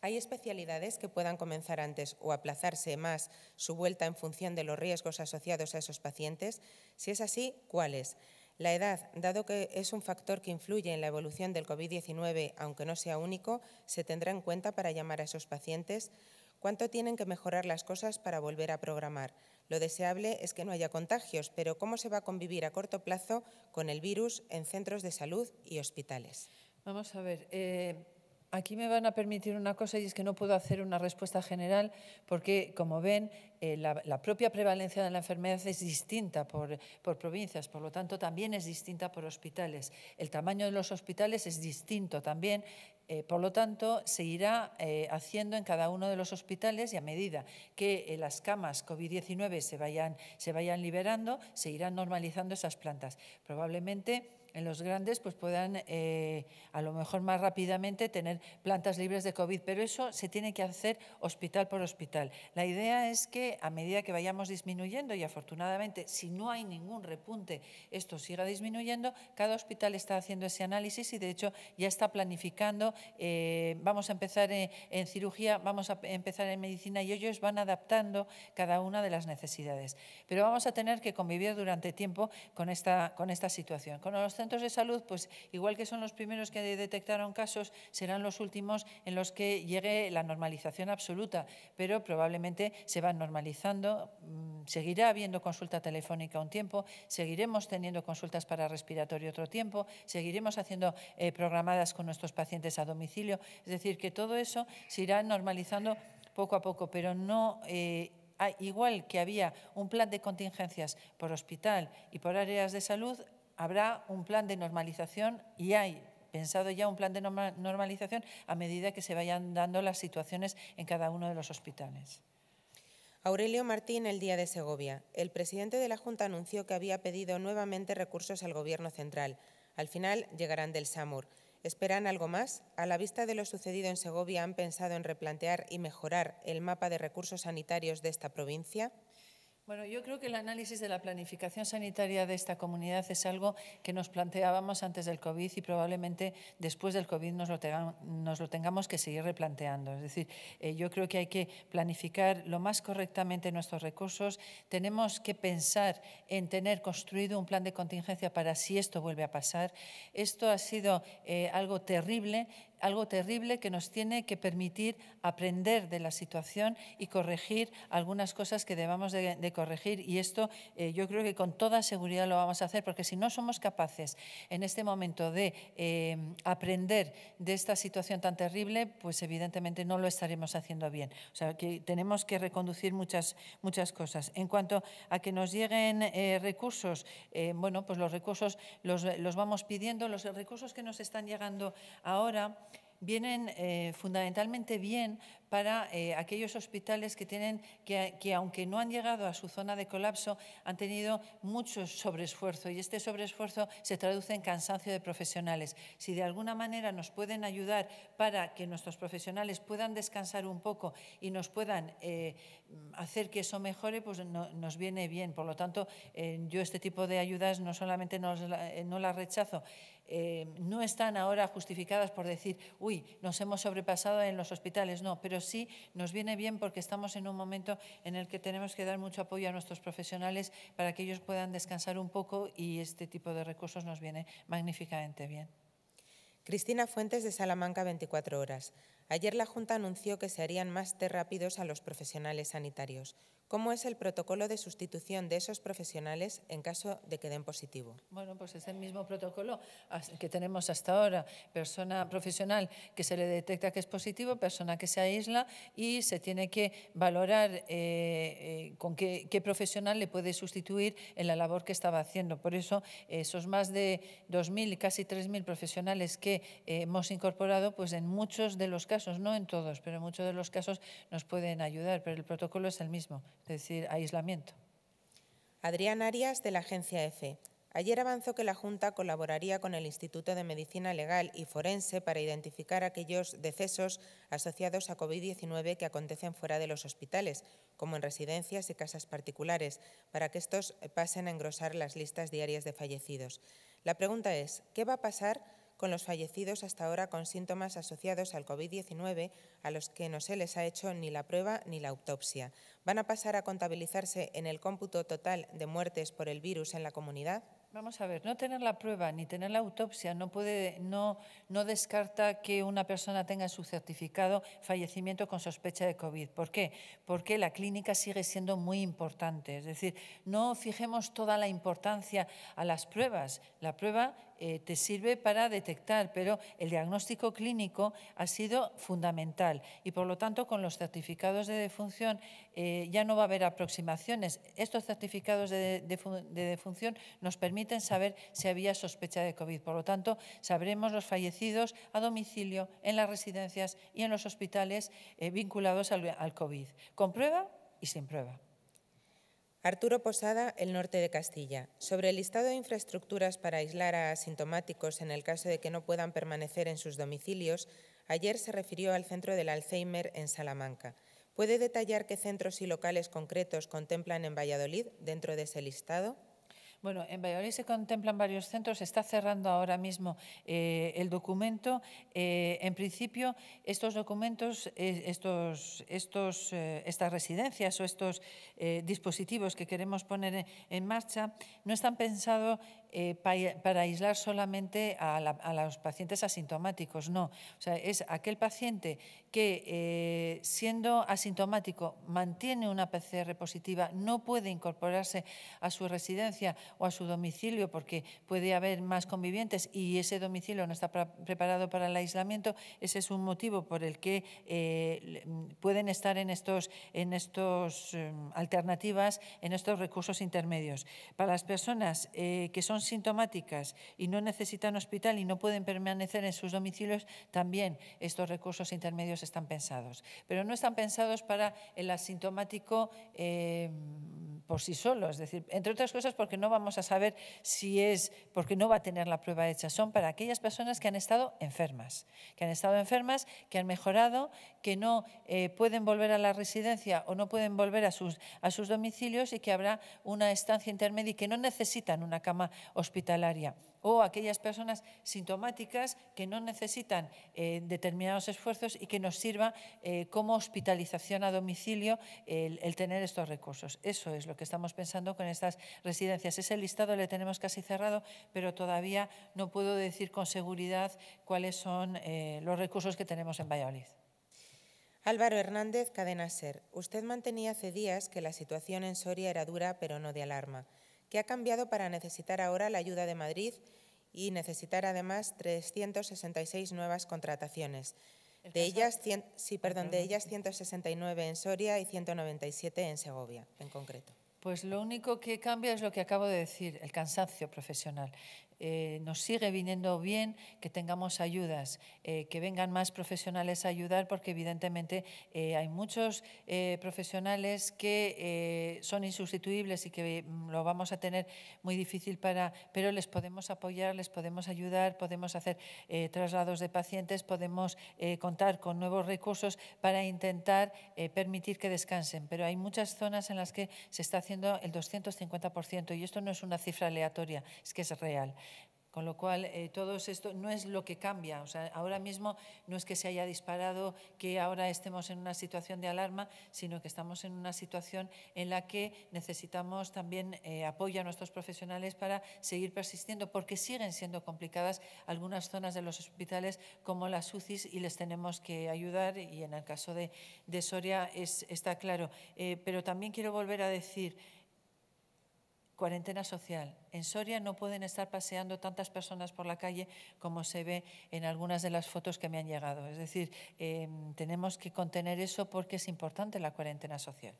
¿Hay especialidades que puedan comenzar antes o aplazarse más su vuelta en función de los riesgos asociados a esos pacientes? Si es así, ¿cuáles? La edad, dado que es un factor que influye en la evolución del COVID-19, aunque no sea único, se tendrá en cuenta para llamar a esos pacientes. ¿Cuánto tienen que mejorar las cosas para volver a programar? Lo deseable es que no haya contagios, pero ¿cómo se va a convivir a corto plazo con el virus en centros de salud y hospitales? Vamos a ver. Eh, aquí me van a permitir una cosa y es que no puedo hacer una respuesta general porque, como ven, eh, la, propia prevalencia de la enfermedad es distinta por, provincias, por lo tanto también es distinta por hospitales. El tamaño de los hospitales es distinto también eh, por lo tanto, se irá eh, haciendo en cada uno de los hospitales y a medida que las camas COVID-19 se vayan, se vayan liberando, se irán normalizando esas plantas. Probablemente en los grandes pues puedan eh, a lo mejor más rápidamente tener plantas libres de COVID, pero eso se tiene que hacer hospital por hospital. La idea es que a medida que vayamos disminuyendo y afortunadamente si no hay ningún repunte esto siga disminuyendo, cada hospital está haciendo ese análisis y de hecho ya está planificando, eh, vamos a empezar en, cirugía, vamos a empezar en medicina y ellos van adaptando cada una de las necesidades. Pero vamos a tener que convivir durante tiempo con esta, con esta situación. Con los centros de salud, pues igual que son los primeros que detectaron casos, serán los últimos en los que llegue la normalización absoluta, pero probablemente se van normalizando. Mm, seguirá habiendo consulta telefónica un tiempo, seguiremos teniendo consultas para respiratorio otro tiempo, seguiremos haciendo eh, programadas con nuestros pacientes a domicilio. Es decir, que todo eso se irá normalizando poco a poco, pero no... Eh, igual que había un plan de contingencias por hospital y por áreas de salud, habrá un plan de normalización y hay pensado ya un plan de normalización a medida que se vayan dando las situaciones en cada uno de los hospitales. Aurelio Martín, el día de Segovia. El presidente de la Junta anunció que había pedido nuevamente recursos al Gobierno central. Al final llegarán del SAMUR. ¿Esperan algo más? A la vista de lo sucedido en Segovia, ¿han pensado en replantear y mejorar el mapa de recursos sanitarios de esta provincia? Bueno, yo creo que el análisis de la planificación sanitaria de esta comunidad es algo que nos planteábamos antes del COVID y probablemente después del COVID nos lo, tengamos, que seguir replanteando. Es decir, eh, yo creo que hay que planificar lo más correctamente nuestros recursos. Tenemos que pensar en tener construido un plan de contingencia para si esto vuelve a pasar. Esto ha sido eh, algo terrible algo terrible que nos tiene que permitir aprender de la situación y corregir algunas cosas que debamos de, corregir. Y esto eh, yo creo que con toda seguridad lo vamos a hacer, porque si no somos capaces en este momento de eh, aprender de esta situación tan terrible, pues evidentemente no lo estaremos haciendo bien. O sea, que tenemos que reconducir muchas, muchas cosas. En cuanto a que nos lleguen eh, recursos, bueno, pues los recursos los, los vamos pidiendo. Los recursos que nos están llegando ahora vienen eh, fundamentalmente bien para eh, aquellos hospitales que, tienen, que, que, aunque no han llegado a su zona de colapso, han tenido mucho sobreesfuerzo y este sobreesfuerzo se traduce en cansancio de profesionales. Si de alguna manera nos pueden ayudar para que nuestros profesionales puedan descansar un poco y nos puedan eh, hacer que eso mejore, pues nos viene bien. Por lo tanto, yo este tipo de ayudas no solamente no las rechazo, eh, no están ahora justificadas por decir, uy, nos hemos sobrepasado en los hospitales, no, pero sí nos viene bien porque estamos en un momento en el que tenemos que dar mucho apoyo a nuestros profesionales para que ellos puedan descansar un poco y este tipo de recursos nos viene magníficamente bien. Cristina Fuentes de Salamanca 24 horas. Ayer la Junta anunció que se harían más test rápidos a los profesionales sanitarios. ¿Cómo es el protocolo de sustitución de esos profesionales en caso de que den positivo? Bueno, pues es el mismo protocolo que tenemos hasta ahora. Persona profesional que se le detecta que es positivo, persona que se aísla y se tiene que valorar eh, eh, con qué, profesional le puede sustituir en la labor que estaba haciendo. Por eso, esos más de 2.000 y casi 3.000 profesionales que eh, hemos incorporado, pues en muchos de los casos, no en todos, pero en muchos de los casos nos pueden ayudar, pero el protocolo es el mismo es decir, aislamiento. Adrián Arias, de la agencia EFE. Ayer avanzó que la Junta colaboraría con el Instituto de Medicina Legal y Forense para identificar aquellos decesos asociados a COVID-19 que acontecen fuera de los hospitales, como en residencias y casas particulares, para que estos pasen a engrosar las listas diarias de fallecidos. La pregunta es, ¿qué va a pasar con los fallecidos hasta ahora con síntomas asociados al COVID-19 a los que no se les ha hecho ni la prueba ni la autopsia. ¿Van a pasar a contabilizarse en el cómputo total de muertes por el virus en la comunidad? Vamos a ver, no tener la prueba ni tener la autopsia no, puede, no, no descarta que una persona tenga en su certificado fallecimiento con sospecha de COVID. ¿Por qué? Porque la clínica sigue siendo muy importante. Es decir, no fijemos toda la importancia a las pruebas. La prueba eh, te sirve para detectar, pero el diagnóstico clínico ha sido fundamental y por lo tanto con los certificados de defunción eh, ya no va a haber aproximaciones. Estos certificados de, defunción nos permiten saber si había sospecha de COVID. Por lo tanto, sabremos los fallecidos a domicilio, en las residencias y en los hospitales eh, vinculados al, al COVID, con prueba y sin prueba. Arturo Posada, El Norte de Castilla. Sobre el listado de infraestructuras para aislar a asintomáticos en el caso de que no puedan permanecer en sus domicilios, ayer se refirió al Centro del Alzheimer en Salamanca. ¿Puede detallar qué centros y locales concretos contemplan en Valladolid dentro de ese listado? Bueno, en Valladolid se contemplan varios centros, se está cerrando ahora mismo eh, el documento. Eh, en principio, estos documentos, eh, estos, estos, estas residencias o estos dispositivos que queremos poner en marcha no están pensados para aislar solamente a, los pacientes asintomáticos, no. O sea, es aquel paciente que, siendo asintomático, mantiene una PCR positiva, no puede incorporarse a su residencia o a su domicilio porque puede haber más convivientes y ese domicilio no está preparado para el aislamiento, ese es un motivo por el que eh, pueden estar en estos, en estos em, alternativas, en estos recursos intermedios. Para las personas eh, que son sintomáticas y no necesitan hospital y no pueden permanecer en sus domicilios, también estos recursos intermedios están pensados. Pero no están pensados para el asintomático em, por sí solo, es decir, entre otras cosas porque no vamos a saber si es porque no va a tener la prueba hecha. Son para aquellas personas que han estado enfermas, que han estado enfermas, que han mejorado, que no eh, pueden volver a la residencia o no pueden volver a sus, a sus domicilios y que habrá una estancia intermedia y que no necesitan una cama hospitalaria o aquellas personas sintomáticas que no necesitan eh, determinados esfuerzos y que nos sirva eh, como hospitalización a domicilio el, tener estos recursos. Eso es lo que estamos pensando con estas residencias. Ese listado le tenemos casi cerrado, pero todavía no puedo decir con seguridad cuáles son los recursos que tenemos en Valladolid. Álvaro Hernández, Cadena Ser. Usted mantenía hace días que la situación en Soria era dura, pero no de alarma. ¿Qué ha cambiado para necesitar ahora la ayuda de Madrid y necesitar además 366 nuevas contrataciones. De ellas, sí, perdón, de ellas 169 en Soria y 197 en Segovia, en concreto. Pues lo único que cambia es lo que acabo de decir, el cansancio profesional. Eh, nos sigue viniendo bien que tengamos ayudas, eh, que vengan más profesionales a ayudar, porque evidentemente eh, hay muchos profesionales que son insustituibles y que mm, lo vamos a tener muy difícil para, pero les podemos apoyar, les podemos ayudar, podemos hacer traslados de pacientes, podemos contar con nuevos recursos para intentar permitir que descansen. Pero hay muchas zonas en las que se está haciendo el 250% y esto no es una cifra aleatoria, es que es real. Con lo cual, eh, todo esto no es lo que cambia. O sea, ahora mismo no es que se haya disparado, que ahora estemos en una situación de alarma, sino que estamos en una situación en la que necesitamos también eh, apoyo a nuestros profesionales para seguir persistiendo, porque siguen siendo complicadas algunas zonas de los hospitales como las UCIs y les tenemos que ayudar y en el caso de, Soria es, está claro. Eh, pero también quiero volver a decir, Cuarentena social. En Soria no pueden estar paseando tantas personas por la calle como se ve en algunas de las fotos que me han llegado. Es decir, em, tenemos que contener eso porque es importante la cuarentena social.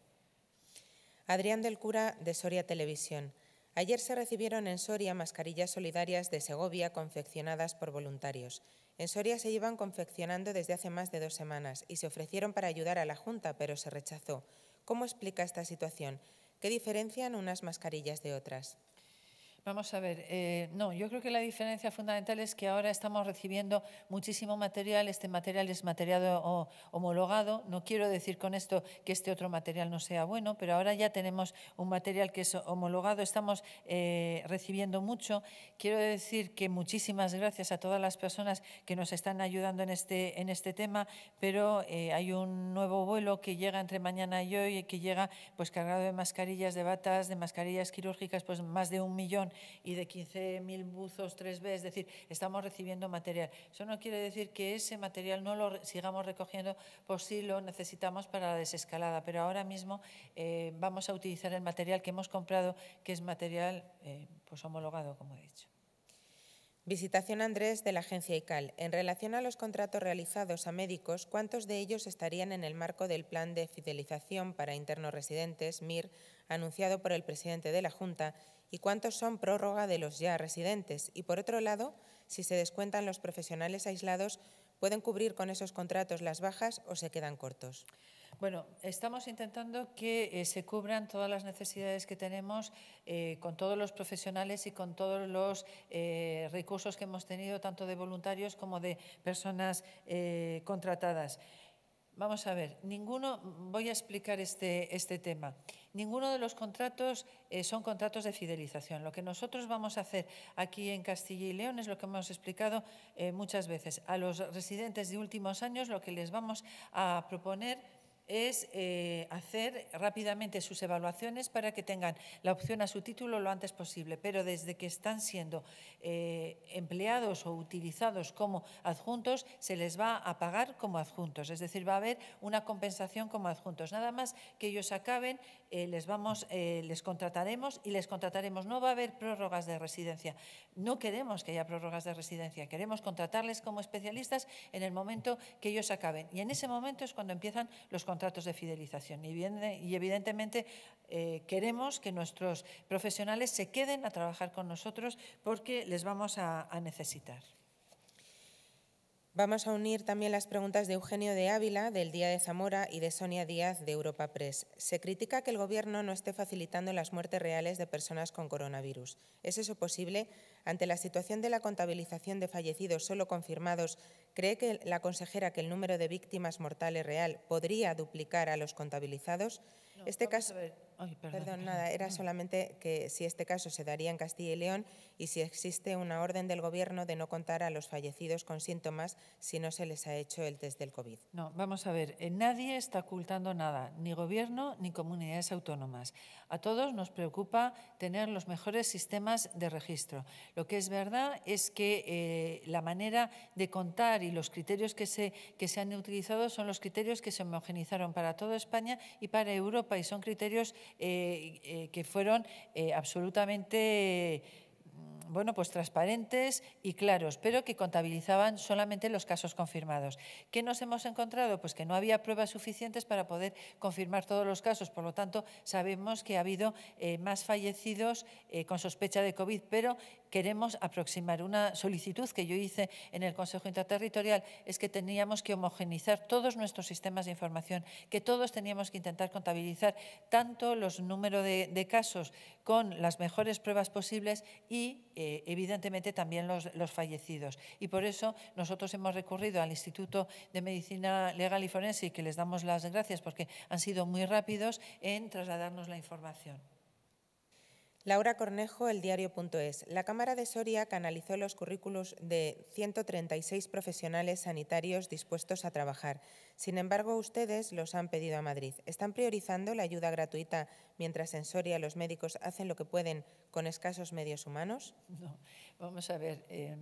Adrián del Cura, de Soria Televisión. Ayer se recibieron en Soria mascarillas solidarias de Segovia confeccionadas por voluntarios. En Soria se llevan confeccionando desde hace más de dos semanas y se ofrecieron para ayudar a la Junta, pero se rechazó. ¿Cómo explica esta situación? ¿Qué diferencian unas mascarillas de otras? Vamos a ver, eh, no, yo creo que la diferencia fundamental es que ahora estamos recibiendo muchísimo material, este material es material homologado, no quiero decir con esto que este otro material no sea bueno, pero ahora ya tenemos un material que es homologado, estamos eh, recibiendo mucho. Quiero decir que muchísimas gracias a todas las personas que nos están ayudando en este, en este tema, pero eh, hay un nuevo vuelo que llega entre mañana y hoy, que llega pues cargado de mascarillas, de batas, de mascarillas quirúrgicas, pues más de un millón y de 15.000 buzos 3B, es decir, estamos recibiendo material. Eso no quiere decir que ese material no lo sigamos recogiendo por si lo necesitamos para la desescalada, pero ahora mismo eh, vamos a utilizar el material que hemos comprado, que es material eh, pues homologado, como he dicho. Visitación Andrés de la agencia ICAL. En relación a los contratos realizados a médicos, ¿cuántos de ellos estarían en el marco del Plan de Fidelización para Internos Residentes, MIR, anunciado por el presidente de la Junta, y cuántos son prórroga de los ya residentes? Y, por otro lado, si se descuentan los profesionales aislados, ¿pueden cubrir con esos contratos las bajas o se quedan cortos? Bueno, estamos intentando que eh, se cubran todas las necesidades que tenemos eh, con todos los profesionales y con todos los eh, recursos que hemos tenido, tanto de voluntarios como de personas contratadas. Vamos a ver, ninguno, voy a explicar este, este tema. Ninguno de los contratos son contratos de fidelización. Lo que nosotros vamos a hacer aquí en Castilla y León es lo que hemos explicado muchas veces. A los residentes de últimos años lo que les vamos a proponer es eh, hacer rápidamente sus evaluaciones para que tengan la opción a su título lo antes posible, pero desde que están siendo eh, empleados o utilizados como adjuntos, se les va a pagar como adjuntos, es decir, va a haber una compensación como adjuntos. Nada más que ellos acaben, eh, les, vamos, les contrataremos y les contrataremos. No va a haber prórrogas de residencia. No queremos que haya prórrogas de residencia, queremos contratarles como especialistas en el momento que ellos acaben. Y en ese momento es cuando empiezan los contratos de fidelización. Y, evidentemente eh, queremos que nuestros profesionales se queden a trabajar con nosotros porque les vamos a necesitar. Vamos a unir también las preguntas de Eugenio de Ávila, del Día de Zamora, y de Sonia Díaz, de Europa Press. Se critica que el Gobierno no esté facilitando las muertes reales de personas con coronavirus. ¿Es eso posible? Ante la situación de la contabilización de fallecidos solo confirmados, ¿cree que la consejera que el número de víctimas mortales real podría duplicar a los contabilizados? Este caso, perdón, nada, era solamente que si este caso se daría en Castilla y León y si existe una orden del Gobierno de no contar a los fallecidos con síntomas si no se les ha hecho el test del COVID. No, vamos a ver, eh, nadie está ocultando nada, ni Gobierno ni comunidades autónomas. A todos nos preocupa tener los mejores sistemas de registro. Lo que es verdad es que eh, la manera de contar y los criterios que se, que se han utilizado son los criterios que se homogenizaron para toda España y para Europa y son criterios eh, eh, que fueron absolutamente bueno, pues transparentes y claros, pero que contabilizaban solamente los casos confirmados. ¿Qué nos hemos encontrado? Pues que no había pruebas suficientes para poder confirmar todos los casos. Por lo tanto, sabemos que ha habido eh, más fallecidos eh, con sospecha de COVID, pero queremos aproximar. Una solicitud que yo hice en el Consejo Interterritorial es que teníamos que homogenizar todos nuestros sistemas de información, que todos teníamos que intentar contabilizar tanto los números de, casos con las mejores pruebas posibles y, eh, evidentemente, también los, los fallecidos. Y por eso nosotros hemos recurrido al Instituto de Medicina Legal y Forense y que les damos las gracias porque han sido muy rápidos en trasladarnos la información. Laura Cornejo, el diario.es. La Cámara de Soria canalizó los currículos de 136 profesionales sanitarios dispuestos a trabajar. Sin embargo, ustedes los han pedido a Madrid. ¿Están priorizando la ayuda gratuita mientras en Soria los médicos hacen lo que pueden con escasos medios humanos? No, vamos a ver. Eh,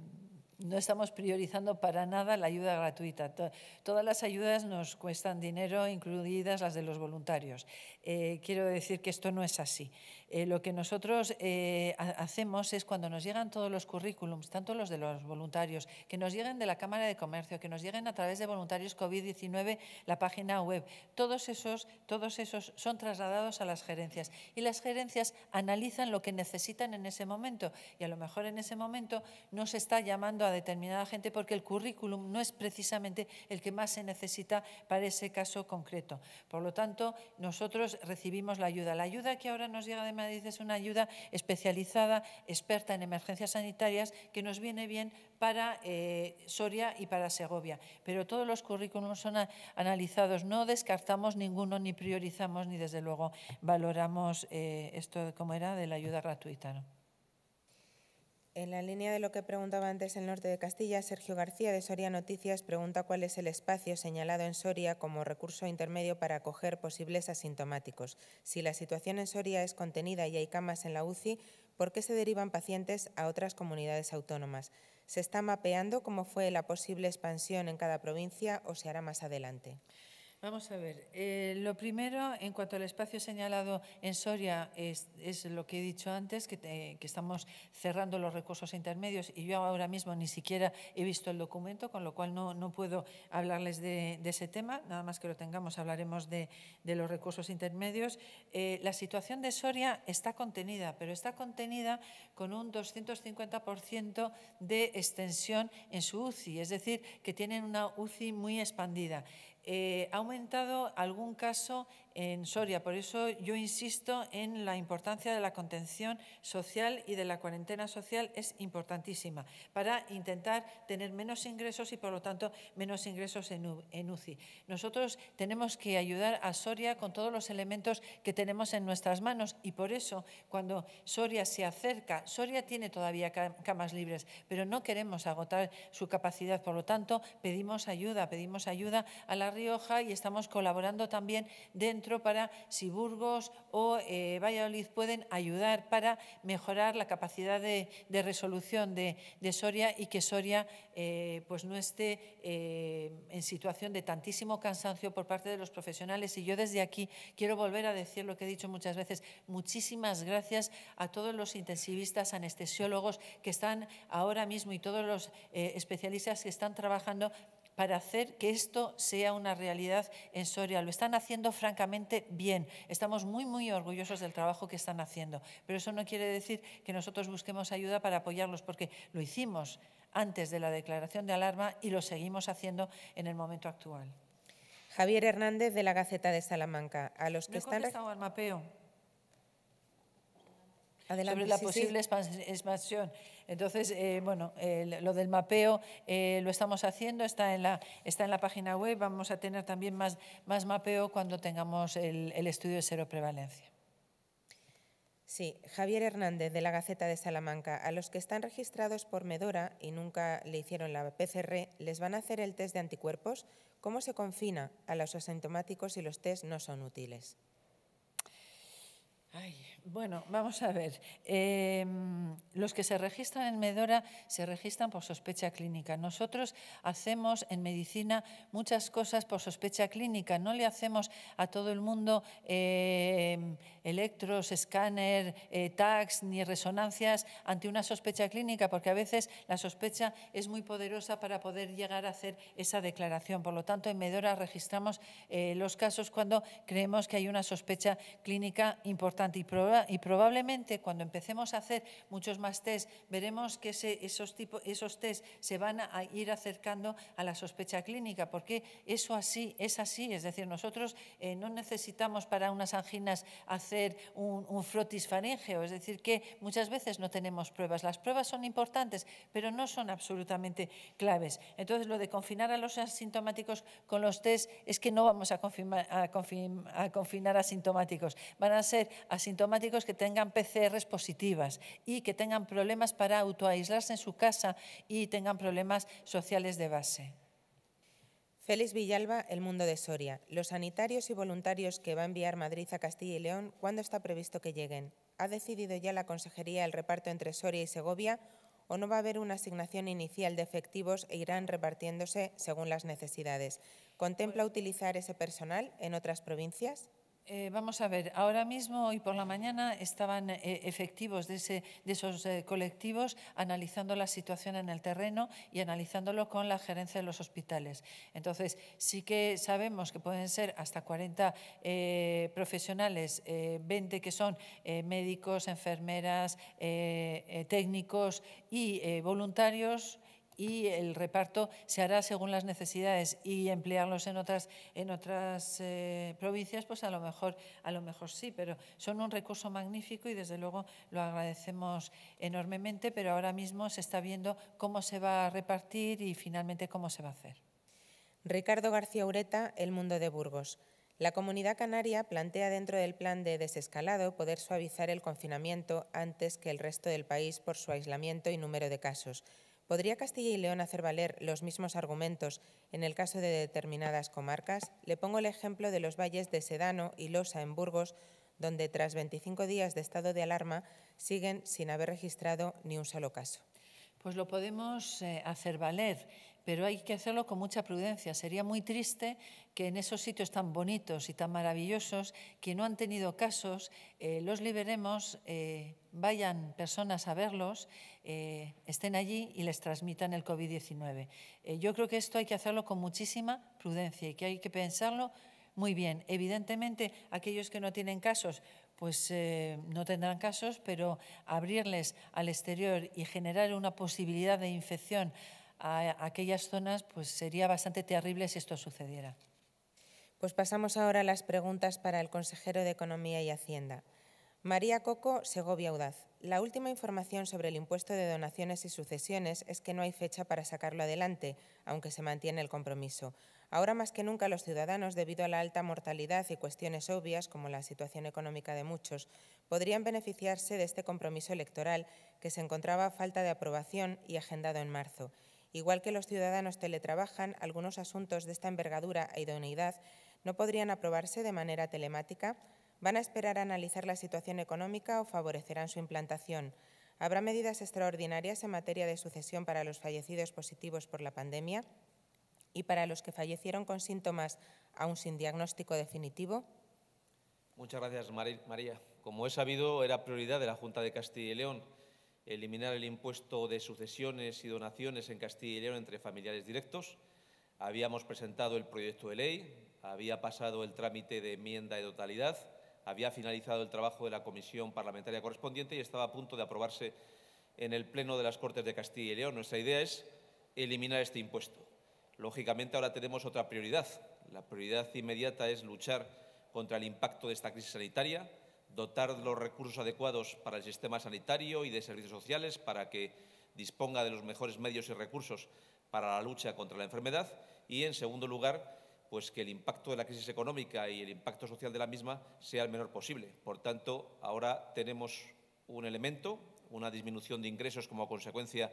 no estamos priorizando para nada la ayuda gratuita. Todas las ayudas nos cuestan dinero, incluidas las de los voluntarios. Eh, quiero decir que esto no es así. Eh, lo que nosotros eh, hacemos es cuando nos llegan todos los currículums, tanto los de los voluntarios, que nos lleguen de la Cámara de Comercio, que nos lleguen a través de voluntarios COVID-19, la página web, todos esos, todos esos son trasladados a las gerencias y las gerencias analizan lo que necesitan en ese momento y a lo mejor en ese momento no se está llamando a determinada gente porque el currículum no es precisamente el que más se necesita para ese caso concreto. Por lo tanto, nosotros recibimos la ayuda. La ayuda que ahora nos llega de Madrid es una ayuda especializada, experta en emergencias sanitarias, que nos viene bien para eh, Soria y para Segovia. Pero todos los currículums son analizados, no descartamos ninguno, ni priorizamos, ni desde luego valoramos eh, esto, como era, de la ayuda gratuita. En la línea de lo que preguntaba antes el norte de Castilla, Sergio García de Soria Noticias pregunta cuál es el espacio señalado en Soria como recurso intermedio para acoger posibles asintomáticos. Si la situación en Soria es contenida y hay camas en la UCI, ¿por qué se derivan pacientes a otras comunidades autónomas? ¿Se está mapeando cómo fue la posible expansión en cada provincia o se hará más adelante? Vamos a ver. Eh, lo primero, en cuanto al espacio señalado en Soria, es, lo que he dicho antes, que, estamos cerrando los recursos intermedios y yo ahora mismo ni siquiera he visto el documento, con lo cual no, puedo hablarles de, ese tema. Nada más que lo tengamos, hablaremos de, los recursos intermedios. Eh, la situación de Soria está contenida, pero está contenida con un 250% de extensión en su UCI, es decir, que tienen una UCI muy expandida. Eh, ha aumentado algún caso en Soria. Por eso yo insisto en la importancia de la contención social y de la cuarentena social es importantísima para intentar tener menos ingresos y, por lo tanto, menos ingresos en UCI. Nosotros tenemos que ayudar a Soria con todos los elementos que tenemos en nuestras manos y por eso cuando Soria se acerca, Soria tiene todavía camas libres, pero no queremos agotar su capacidad. Por lo tanto, pedimos ayuda, pedimos ayuda a La Rioja y estamos colaborando también dentro para si Burgos o eh, Valladolid pueden ayudar para mejorar la capacidad de, resolución de, Soria y que Soria eh, pues no esté eh, en situación de tantísimo cansancio por parte de los profesionales. Y yo desde aquí quiero volver a decir lo que he dicho muchas veces. Muchísimas gracias a todos los intensivistas, anestesiólogos que están ahora mismo y todos los especialistas que están trabajando para hacer que esto sea una realidad en Soria. Lo están haciendo francamente bien. Estamos muy, muy orgullosos del trabajo que están haciendo. Pero eso no quiere decir que nosotros busquemos ayuda para apoyarlos, porque lo hicimos antes de la declaración de alarma y lo seguimos haciendo en el momento actual. Javier Hernández, de la Gaceta de Salamanca. A los que están... al mapeo sobre la posible expansión. Entonces, eh, bueno, lo del mapeo eh, lo estamos haciendo, está en, la, está en la página web. Vamos a tener también más, más mapeo cuando tengamos el, el estudio de seroprevalencia. Sí, Javier Hernández, de la Gaceta de Salamanca. A los que están registrados por Medora y nunca le hicieron la PCR, ¿les van a hacer el test de anticuerpos? ¿Cómo se confina a los asintomáticos si los test no son útiles? Ay, bueno, vamos a ver. Em, los que se registran en Medora se registran por sospecha clínica. Nosotros hacemos en medicina muchas cosas por sospecha clínica. No le hacemos a todo el mundo em, electros, escáner, eh, tags ni resonancias ante una sospecha clínica, porque a veces la sospecha es muy poderosa para poder llegar a hacer esa declaración. Por lo tanto, en Medora registramos eh, los casos cuando creemos que hay una sospecha clínica importante y y probablemente cuando empecemos a hacer muchos más test, veremos que esos, tipo, esos test se van a ir acercando a la sospecha clínica, porque eso así es así. Es decir, nosotros eh, no necesitamos para unas anginas hacer un, un frotis faríngeo, es decir, que muchas veces no tenemos pruebas. Las pruebas son importantes, pero no son absolutamente claves. Entonces, lo de confinar a los asintomáticos con los test es que no vamos a, a, a confinar asintomáticos, van a ser asintomáticos que tengan PCRs positivas y que tengan problemas para autoaislarse en su casa y tengan problemas sociales de base. Félix Villalba, El Mundo de Soria. Los sanitarios y voluntarios que va a enviar Madrid a Castilla y León, ¿cuándo está previsto que lleguen? ¿Ha decidido ya la Consejería el reparto entre Soria y Segovia o no va a haber una asignación inicial de efectivos e irán repartiéndose según las necesidades? ¿Contempla utilizar ese personal en otras provincias? Eh, vamos a ver, ahora mismo, hoy por la mañana, estaban eh, efectivos de, ese, de esos eh, colectivos analizando la situación en el terreno y analizándolo con la gerencia de los hospitales. Entonces, sí que sabemos que pueden ser hasta 40 profesionales, 20 que son médicos, enfermeras, técnicos y voluntarios y el reparto se hará según las necesidades y emplearlos en otras, en otras eh, provincias, pues a lo, mejor, a lo mejor sí, pero son un recurso magnífico y desde luego lo agradecemos enormemente, pero ahora mismo se está viendo cómo se va a repartir y finalmente cómo se va a hacer. Ricardo García Ureta, El Mundo de Burgos. La Comunidad Canaria plantea dentro del plan de desescalado poder suavizar el confinamiento antes que el resto del país por su aislamiento y número de casos. ¿Podría Castilla y León hacer valer los mismos argumentos en el caso de determinadas comarcas? Le pongo el ejemplo de los valles de Sedano y Losa en Burgos, donde tras 25 días de estado de alarma siguen sin haber registrado ni un solo caso. Pues lo podemos eh, hacer valer, pero hay que hacerlo con mucha prudencia. Sería muy triste que en esos sitios tan bonitos y tan maravillosos, que no han tenido casos, eh, los liberemos, eh, vayan personas a verlos, estén allí y les transmitan el COVID-19. yo creo que esto hay que hacerlo con muchísima prudencia y que hay que pensarlo muy bien. Evidentemente, aquellos que no tienen casos, pues eh, no tendrán casos, pero abrirles al exterior y generar una posibilidad de infección a aquellas zonas, pues sería bastante terrible si esto sucediera. Pues pasamos ahora a las preguntas para el consejero de Economía y Hacienda. María Coco, Segovia Audaz. La última información sobre el impuesto de donaciones y sucesiones es que no hay fecha para sacarlo adelante, aunque se mantiene el compromiso. Ahora más que nunca los ciudadanos, debido a la alta mortalidad y cuestiones obvias, como la situación económica de muchos, podrían beneficiarse de este compromiso electoral que se encontraba a falta de aprobación y agendado en marzo. Igual que los ciudadanos teletrabajan, algunos asuntos de esta envergadura e idoneidad no podrían aprobarse de manera telemática, ¿Van a esperar a analizar la situación económica o favorecerán su implantación? ¿Habrá medidas extraordinarias en materia de sucesión para los fallecidos positivos por la pandemia y para los que fallecieron con síntomas aún sin diagnóstico definitivo? Muchas gracias, María. Como he sabido, era prioridad de la Junta de Castilla y León eliminar el impuesto de sucesiones y donaciones en Castilla y León entre familiares directos. Habíamos presentado el proyecto de ley, había pasado el trámite de enmienda de totalidad había finalizado el trabajo de la comisión parlamentaria correspondiente y estaba a punto de aprobarse en el Pleno de las Cortes de Castilla y León. Nuestra idea es eliminar este impuesto. Lógicamente, ahora tenemos otra prioridad. La prioridad inmediata es luchar contra el impacto de esta crisis sanitaria, dotar los recursos adecuados para el sistema sanitario y de servicios sociales para que disponga de los mejores medios y recursos para la lucha contra la enfermedad y, en segundo lugar, pues que el impacto de la crisis económica y el impacto social de la misma sea el menor posible. Por tanto, ahora tenemos un elemento, una disminución de ingresos como consecuencia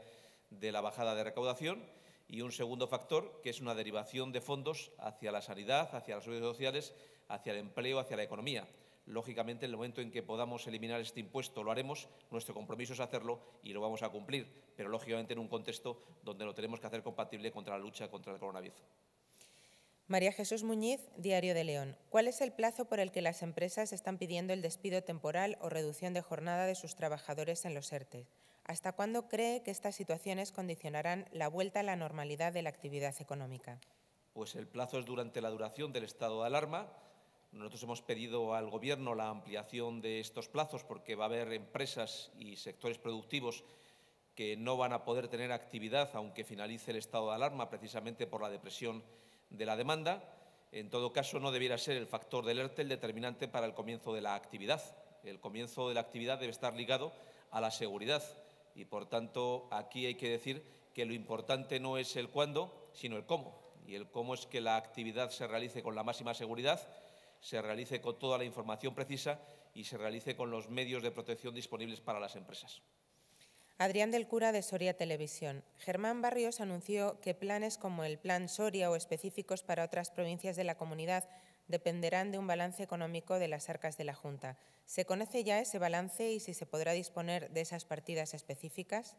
de la bajada de recaudación y un segundo factor, que es una derivación de fondos hacia la sanidad, hacia las servicios sociales, hacia el empleo, hacia la economía. Lógicamente, en el momento en que podamos eliminar este impuesto lo haremos, nuestro compromiso es hacerlo y lo vamos a cumplir, pero lógicamente en un contexto donde lo tenemos que hacer compatible contra la lucha contra el coronavirus. María Jesús Muñiz, Diario de León. ¿Cuál es el plazo por el que las empresas están pidiendo el despido temporal o reducción de jornada de sus trabajadores en los ERTE? ¿Hasta cuándo cree que estas situaciones condicionarán la vuelta a la normalidad de la actividad económica? Pues el plazo es durante la duración del estado de alarma. Nosotros hemos pedido al Gobierno la ampliación de estos plazos porque va a haber empresas y sectores productivos que no van a poder tener actividad aunque finalice el estado de alarma precisamente por la depresión de la demanda. En todo caso, no debiera ser el factor del ERTE el determinante para el comienzo de la actividad. El comienzo de la actividad debe estar ligado a la seguridad y, por tanto, aquí hay que decir que lo importante no es el cuándo, sino el cómo. Y el cómo es que la actividad se realice con la máxima seguridad, se realice con toda la información precisa y se realice con los medios de protección disponibles para las empresas. Adrián del Cura de Soria Televisión. Germán Barrios anunció que planes como el Plan Soria o específicos para otras provincias de la comunidad dependerán de un balance económico de las arcas de la Junta. ¿Se conoce ya ese balance y si se podrá disponer de esas partidas específicas?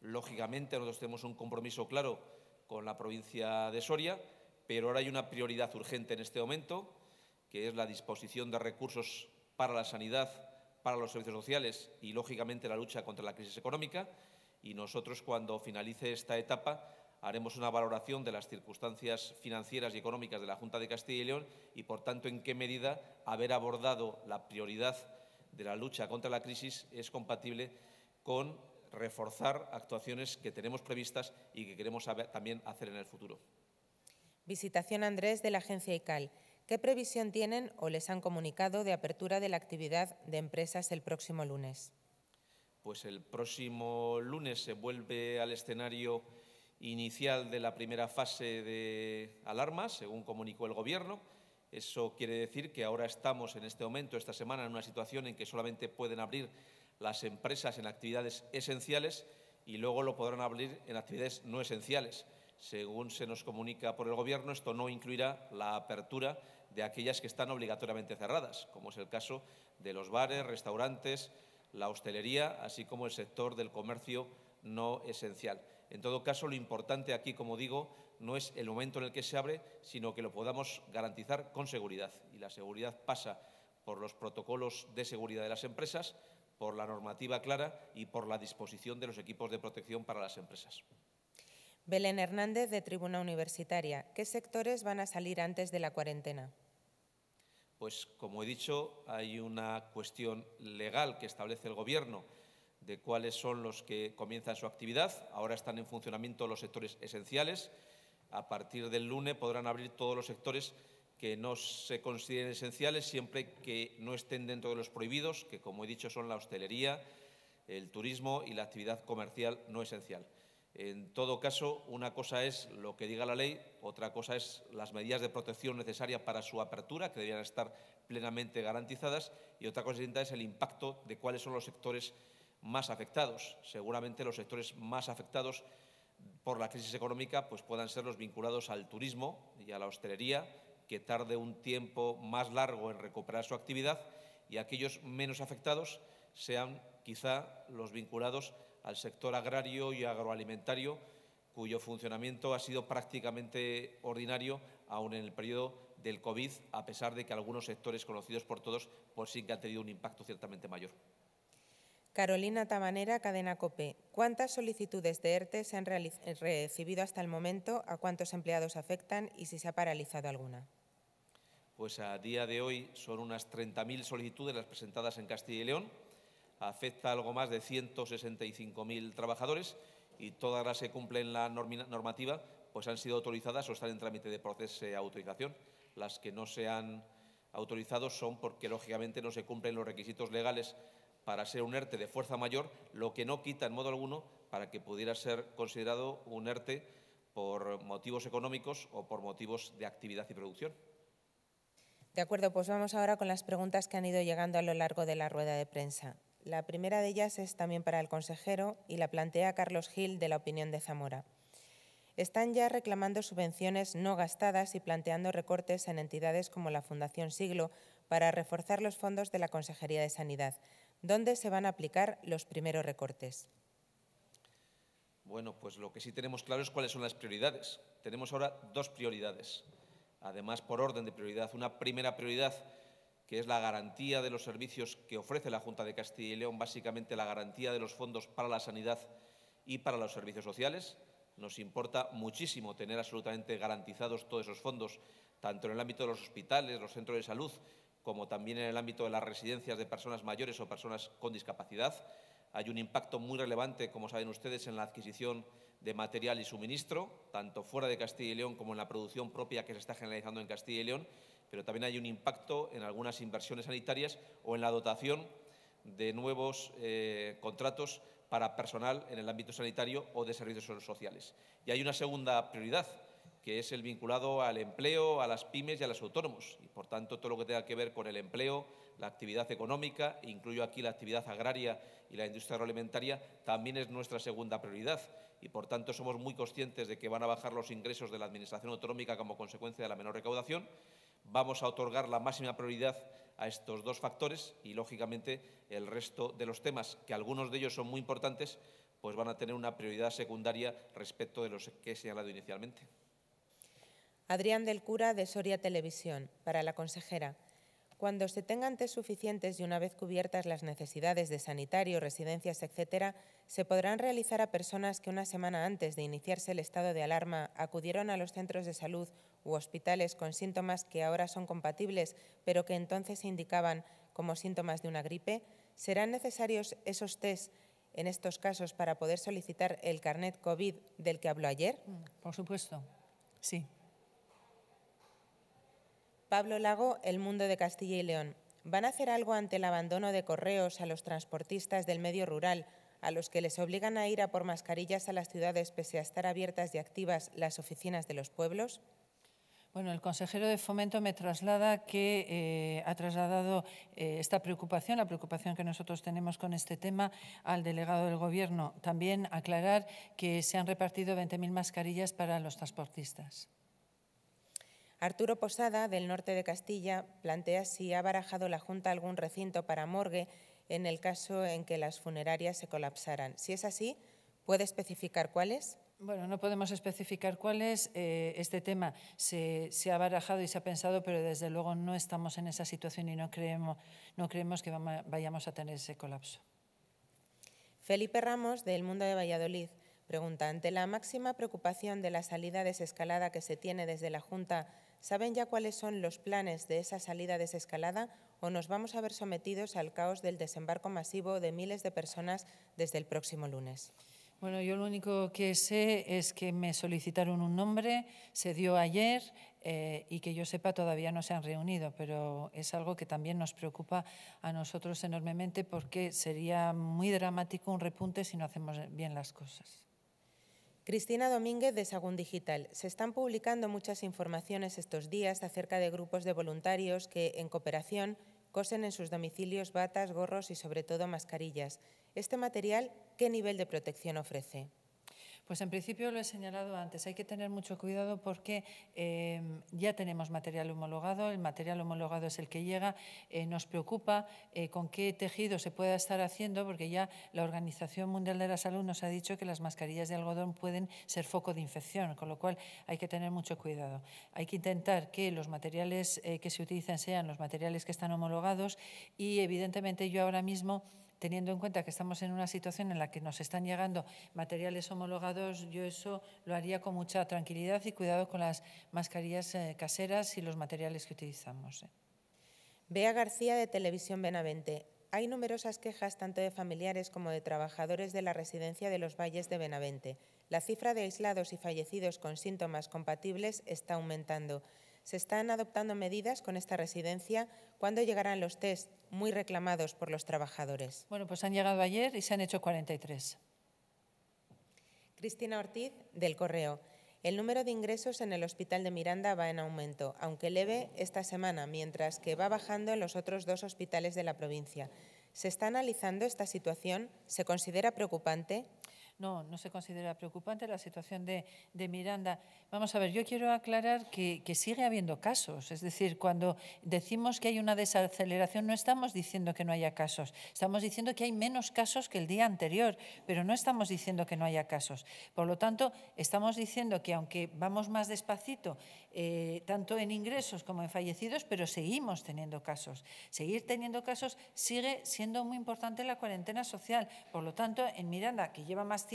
Lógicamente, nosotros tenemos un compromiso claro con la provincia de Soria, pero ahora hay una prioridad urgente en este momento, que es la disposición de recursos para la sanidad para los servicios sociales y, lógicamente, la lucha contra la crisis económica. Y nosotros, cuando finalice esta etapa, haremos una valoración de las circunstancias financieras y económicas de la Junta de Castilla y León y, por tanto, en qué medida haber abordado la prioridad de la lucha contra la crisis es compatible con reforzar actuaciones que tenemos previstas y que queremos también hacer en el futuro. Visitación Andrés de la agencia ICAL. ¿Qué previsión tienen o les han comunicado de apertura de la actividad de empresas el próximo lunes? Pues el próximo lunes se vuelve al escenario inicial de la primera fase de alarma, según comunicó el Gobierno. Eso quiere decir que ahora estamos en este momento, esta semana, en una situación en que solamente pueden abrir las empresas en actividades esenciales y luego lo podrán abrir en actividades no esenciales. Según se nos comunica por el Gobierno, esto no incluirá la apertura de aquellas que están obligatoriamente cerradas, como es el caso de los bares, restaurantes, la hostelería, así como el sector del comercio no esencial. En todo caso, lo importante aquí, como digo, no es el momento en el que se abre, sino que lo podamos garantizar con seguridad. Y la seguridad pasa por los protocolos de seguridad de las empresas, por la normativa clara y por la disposición de los equipos de protección para las empresas. Belén Hernández, de Tribuna Universitaria. ¿Qué sectores van a salir antes de la cuarentena? Pues, como he dicho, hay una cuestión legal que establece el Gobierno de cuáles son los que comienzan su actividad. Ahora están en funcionamiento los sectores esenciales. A partir del lunes podrán abrir todos los sectores que no se consideren esenciales siempre que no estén dentro de los prohibidos, que como he dicho son la hostelería, el turismo y la actividad comercial no esencial. En todo caso, una cosa es lo que diga la ley, otra cosa es las medidas de protección necesarias para su apertura, que debían estar plenamente garantizadas, y otra cosa es el impacto de cuáles son los sectores más afectados. Seguramente los sectores más afectados por la crisis económica pues puedan ser los vinculados al turismo y a la hostelería, que tarde un tiempo más largo en recuperar su actividad y aquellos menos afectados sean quizá los vinculados al sector agrario y agroalimentario, cuyo funcionamiento ha sido prácticamente ordinario aún en el periodo del COVID, a pesar de que algunos sectores conocidos por todos pues sí que han tenido un impacto ciertamente mayor. Carolina Tamanera, Cadena COPE. ¿Cuántas solicitudes de ERTE se han recibido hasta el momento? ¿A cuántos empleados afectan y si se ha paralizado alguna? Pues a día de hoy son unas 30.000 solicitudes las presentadas en Castilla y León. Afecta a algo más de 165.000 trabajadores y todas las que cumplen la normativa pues han sido autorizadas o están en trámite de proceso de autorización. Las que no se han autorizado son porque, lógicamente, no se cumplen los requisitos legales para ser un ERTE de fuerza mayor, lo que no quita en modo alguno para que pudiera ser considerado un ERTE por motivos económicos o por motivos de actividad y producción. De acuerdo, pues vamos ahora con las preguntas que han ido llegando a lo largo de la rueda de prensa. La primera de ellas es también para el consejero y la plantea Carlos Gil de la Opinión de Zamora. Están ya reclamando subvenciones no gastadas y planteando recortes en entidades como la Fundación Siglo para reforzar los fondos de la Consejería de Sanidad. ¿Dónde se van a aplicar los primeros recortes? Bueno, pues lo que sí tenemos claro es cuáles son las prioridades. Tenemos ahora dos prioridades además por orden de prioridad. Una primera prioridad que es la garantía de los servicios que ofrece la Junta de Castilla y León, básicamente la garantía de los fondos para la sanidad y para los servicios sociales. Nos importa muchísimo tener absolutamente garantizados todos esos fondos, tanto en el ámbito de los hospitales, los centros de salud, como también en el ámbito de las residencias de personas mayores o personas con discapacidad. Hay un impacto muy relevante, como saben ustedes, en la adquisición de material y suministro, tanto fuera de Castilla y León como en la producción propia que se está generalizando en Castilla y León, pero también hay un impacto en algunas inversiones sanitarias o en la dotación de nuevos eh, contratos para personal en el ámbito sanitario o de servicios sociales. Y hay una segunda prioridad, que es el vinculado al empleo, a las pymes y a los autónomos. Y, por tanto, todo lo que tenga que ver con el empleo, la actividad económica, incluyo aquí la actividad agraria y la industria agroalimentaria, también es nuestra segunda prioridad y, por tanto, somos muy conscientes de que van a bajar los ingresos de la Administración autonómica como consecuencia de la menor recaudación. Vamos a otorgar la máxima prioridad a estos dos factores y, lógicamente, el resto de los temas, que algunos de ellos son muy importantes, pues van a tener una prioridad secundaria respecto de los que he señalado inicialmente. Adrián del Cura, de Soria Televisión. Para la consejera, cuando se tengan test suficientes y una vez cubiertas las necesidades de sanitario, residencias, etcétera, se podrán realizar a personas que una semana antes de iniciarse el estado de alarma acudieron a los centros de salud u hospitales con síntomas que ahora son compatibles, pero que entonces se indicaban como síntomas de una gripe. ¿Serán necesarios esos test en estos casos para poder solicitar el carnet COVID del que habló ayer? Por supuesto, sí. Pablo Lago, El Mundo de Castilla y León. ¿Van a hacer algo ante el abandono de correos a los transportistas del medio rural, a los que les obligan a ir a por mascarillas a las ciudades pese a estar abiertas y activas las oficinas de los pueblos? Bueno, el consejero de Fomento me traslada que eh, ha trasladado eh, esta preocupación, la preocupación que nosotros tenemos con este tema, al delegado del Gobierno. También aclarar que se han repartido 20.000 mascarillas para los transportistas. Arturo Posada, del norte de Castilla, plantea si ha barajado la Junta algún recinto para morgue en el caso en que las funerarias se colapsaran. Si es así, ¿puede especificar cuáles? Bueno, no podemos especificar cuáles. Eh, este tema se, ha barajado y se ha pensado, pero desde luego no estamos en esa situación y no creemos, no creemos que vayamos a tener ese colapso. Felipe Ramos, del Mundo de Valladolid, pregunta, ante la máxima preocupación de la salida desescalada que se tiene desde la Junta, ¿saben ya cuáles son los planes de esa salida desescalada o nos vamos a ver sometidos al caos del desembarco masivo de miles de personas desde el próximo lunes? Bueno, yo lo único que sé es que me solicitaron un nombre, se dio ayer eh, y que yo sepa todavía no se han reunido, pero es algo que también nos preocupa a nosotros enormemente porque sería muy dramático un repunte si no hacemos bien las cosas. Cristina Domínguez de Sagún Digital. Se están publicando muchas informaciones estos días acerca de grupos de voluntarios que, en cooperación, cosen en sus domicilios batas, gorros y sobre todo mascarillas. Este material ¿qué nivel de protección ofrece? Pues en principio lo he señalado antes, hay que tener mucho cuidado porque em, ya tenemos material homologado, el material homologado es el que llega, eh, nos preocupa eh, con qué tejido se pueda estar haciendo porque ya la Organización Mundial de la Salud nos ha dicho que las mascarillas de algodón pueden ser foco de infección, con lo cual hay que tener mucho cuidado. Hay que intentar que los materiales eh, que se utilicen sean los materiales que están homologados y evidentemente yo ahora mismo teniendo en cuenta que estamos en una situación en la que nos están llegando materiales homologados, yo eso lo haría con mucha tranquilidad y cuidado con las mascarillas eh, caseras y los materiales que utilizamos. Eh. Bea García de Televisión Benavente. Hay numerosas quejas tanto de familiares como de trabajadores de la residencia de los Valles de Benavente. La cifra de aislados y fallecidos con síntomas compatibles está aumentando. Se están adoptando medidas con esta residencia. ¿Cuándo llegarán los test muy reclamados por los trabajadores? Bueno, pues han llegado ayer y se han hecho 43. Cristina Ortiz, del Correo. El número de ingresos en el Hospital de Miranda va en aumento, aunque leve esta semana, mientras que va bajando en los otros dos hospitales de la provincia. ¿Se está analizando esta situación? ¿Se considera preocupante? No, no se considera preocupante la situación de, Miranda. Vamos a ver, yo quiero aclarar que, sigue habiendo casos. Es decir, cuando decimos que hay una desaceleración, no estamos diciendo que no haya casos. Estamos diciendo que hay menos casos que el día anterior, pero no estamos diciendo que no haya casos. Por lo tanto, estamos diciendo que aunque vamos más despacito, eh, tanto en ingresos como en fallecidos, pero seguimos teniendo casos. Seguir teniendo casos sigue siendo muy importante la cuarentena social. Por lo tanto, en Miranda, que lleva más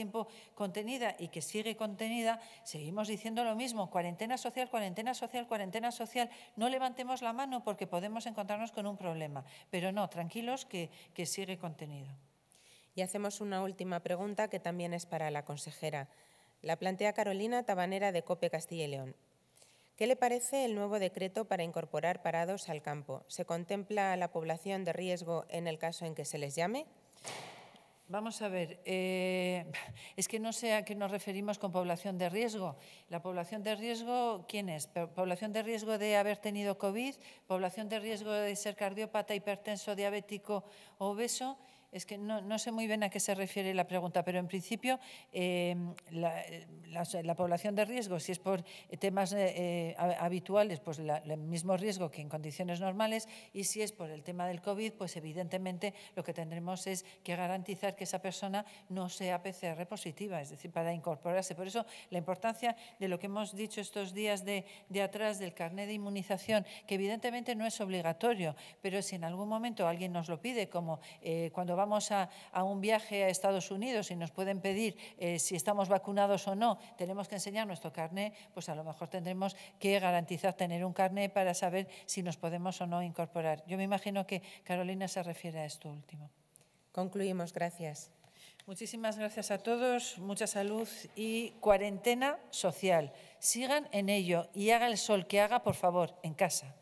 contenida y que sigue contenida, seguimos diciendo lo mismo, cuarentena social, cuarentena social, cuarentena social, no levantemos la mano porque podemos encontrarnos con un problema, pero no, tranquilos que, que sigue contenido. Y hacemos una última pregunta que también es para la consejera. La plantea Carolina Tabanera de COPE Castilla y León. ¿Qué le parece el nuevo decreto para incorporar parados al campo? ¿Se contempla la población de riesgo en el caso en que se les llame? Vamos a ver, eh, es que no sé a qué nos referimos con población de riesgo. La población de riesgo, ¿quién es? ¿Población de riesgo de haber tenido COVID? ¿Población de riesgo de ser cardiópata, hipertenso, diabético o obeso? Es que no, sé muy bien a qué se refiere la pregunta, pero en principio em, la, población de riesgo, si es por temas eh, habituales, pues el mismo riesgo que en condiciones normales, y si es por el tema del COVID, pues evidentemente lo que tendremos es que garantizar que esa persona no sea PCR positiva, es decir, para incorporarse. Por eso la importancia de lo que hemos dicho estos días de, atrás del carnet de inmunización, que evidentemente no es obligatorio, pero si en algún momento alguien nos lo pide, como eh, cuando vamos a, un viaje a Estados Unidos y nos pueden pedir eh, si estamos vacunados o no, tenemos que enseñar nuestro carné, pues a lo mejor tendremos que garantizar tener un carné para saber si nos podemos o no incorporar. Yo me imagino que Carolina se refiere a esto último. Concluimos. Gracias. Muchísimas gracias a todos, mucha salud y cuarentena social. Sigan en ello y haga el sol que haga, por favor, en casa.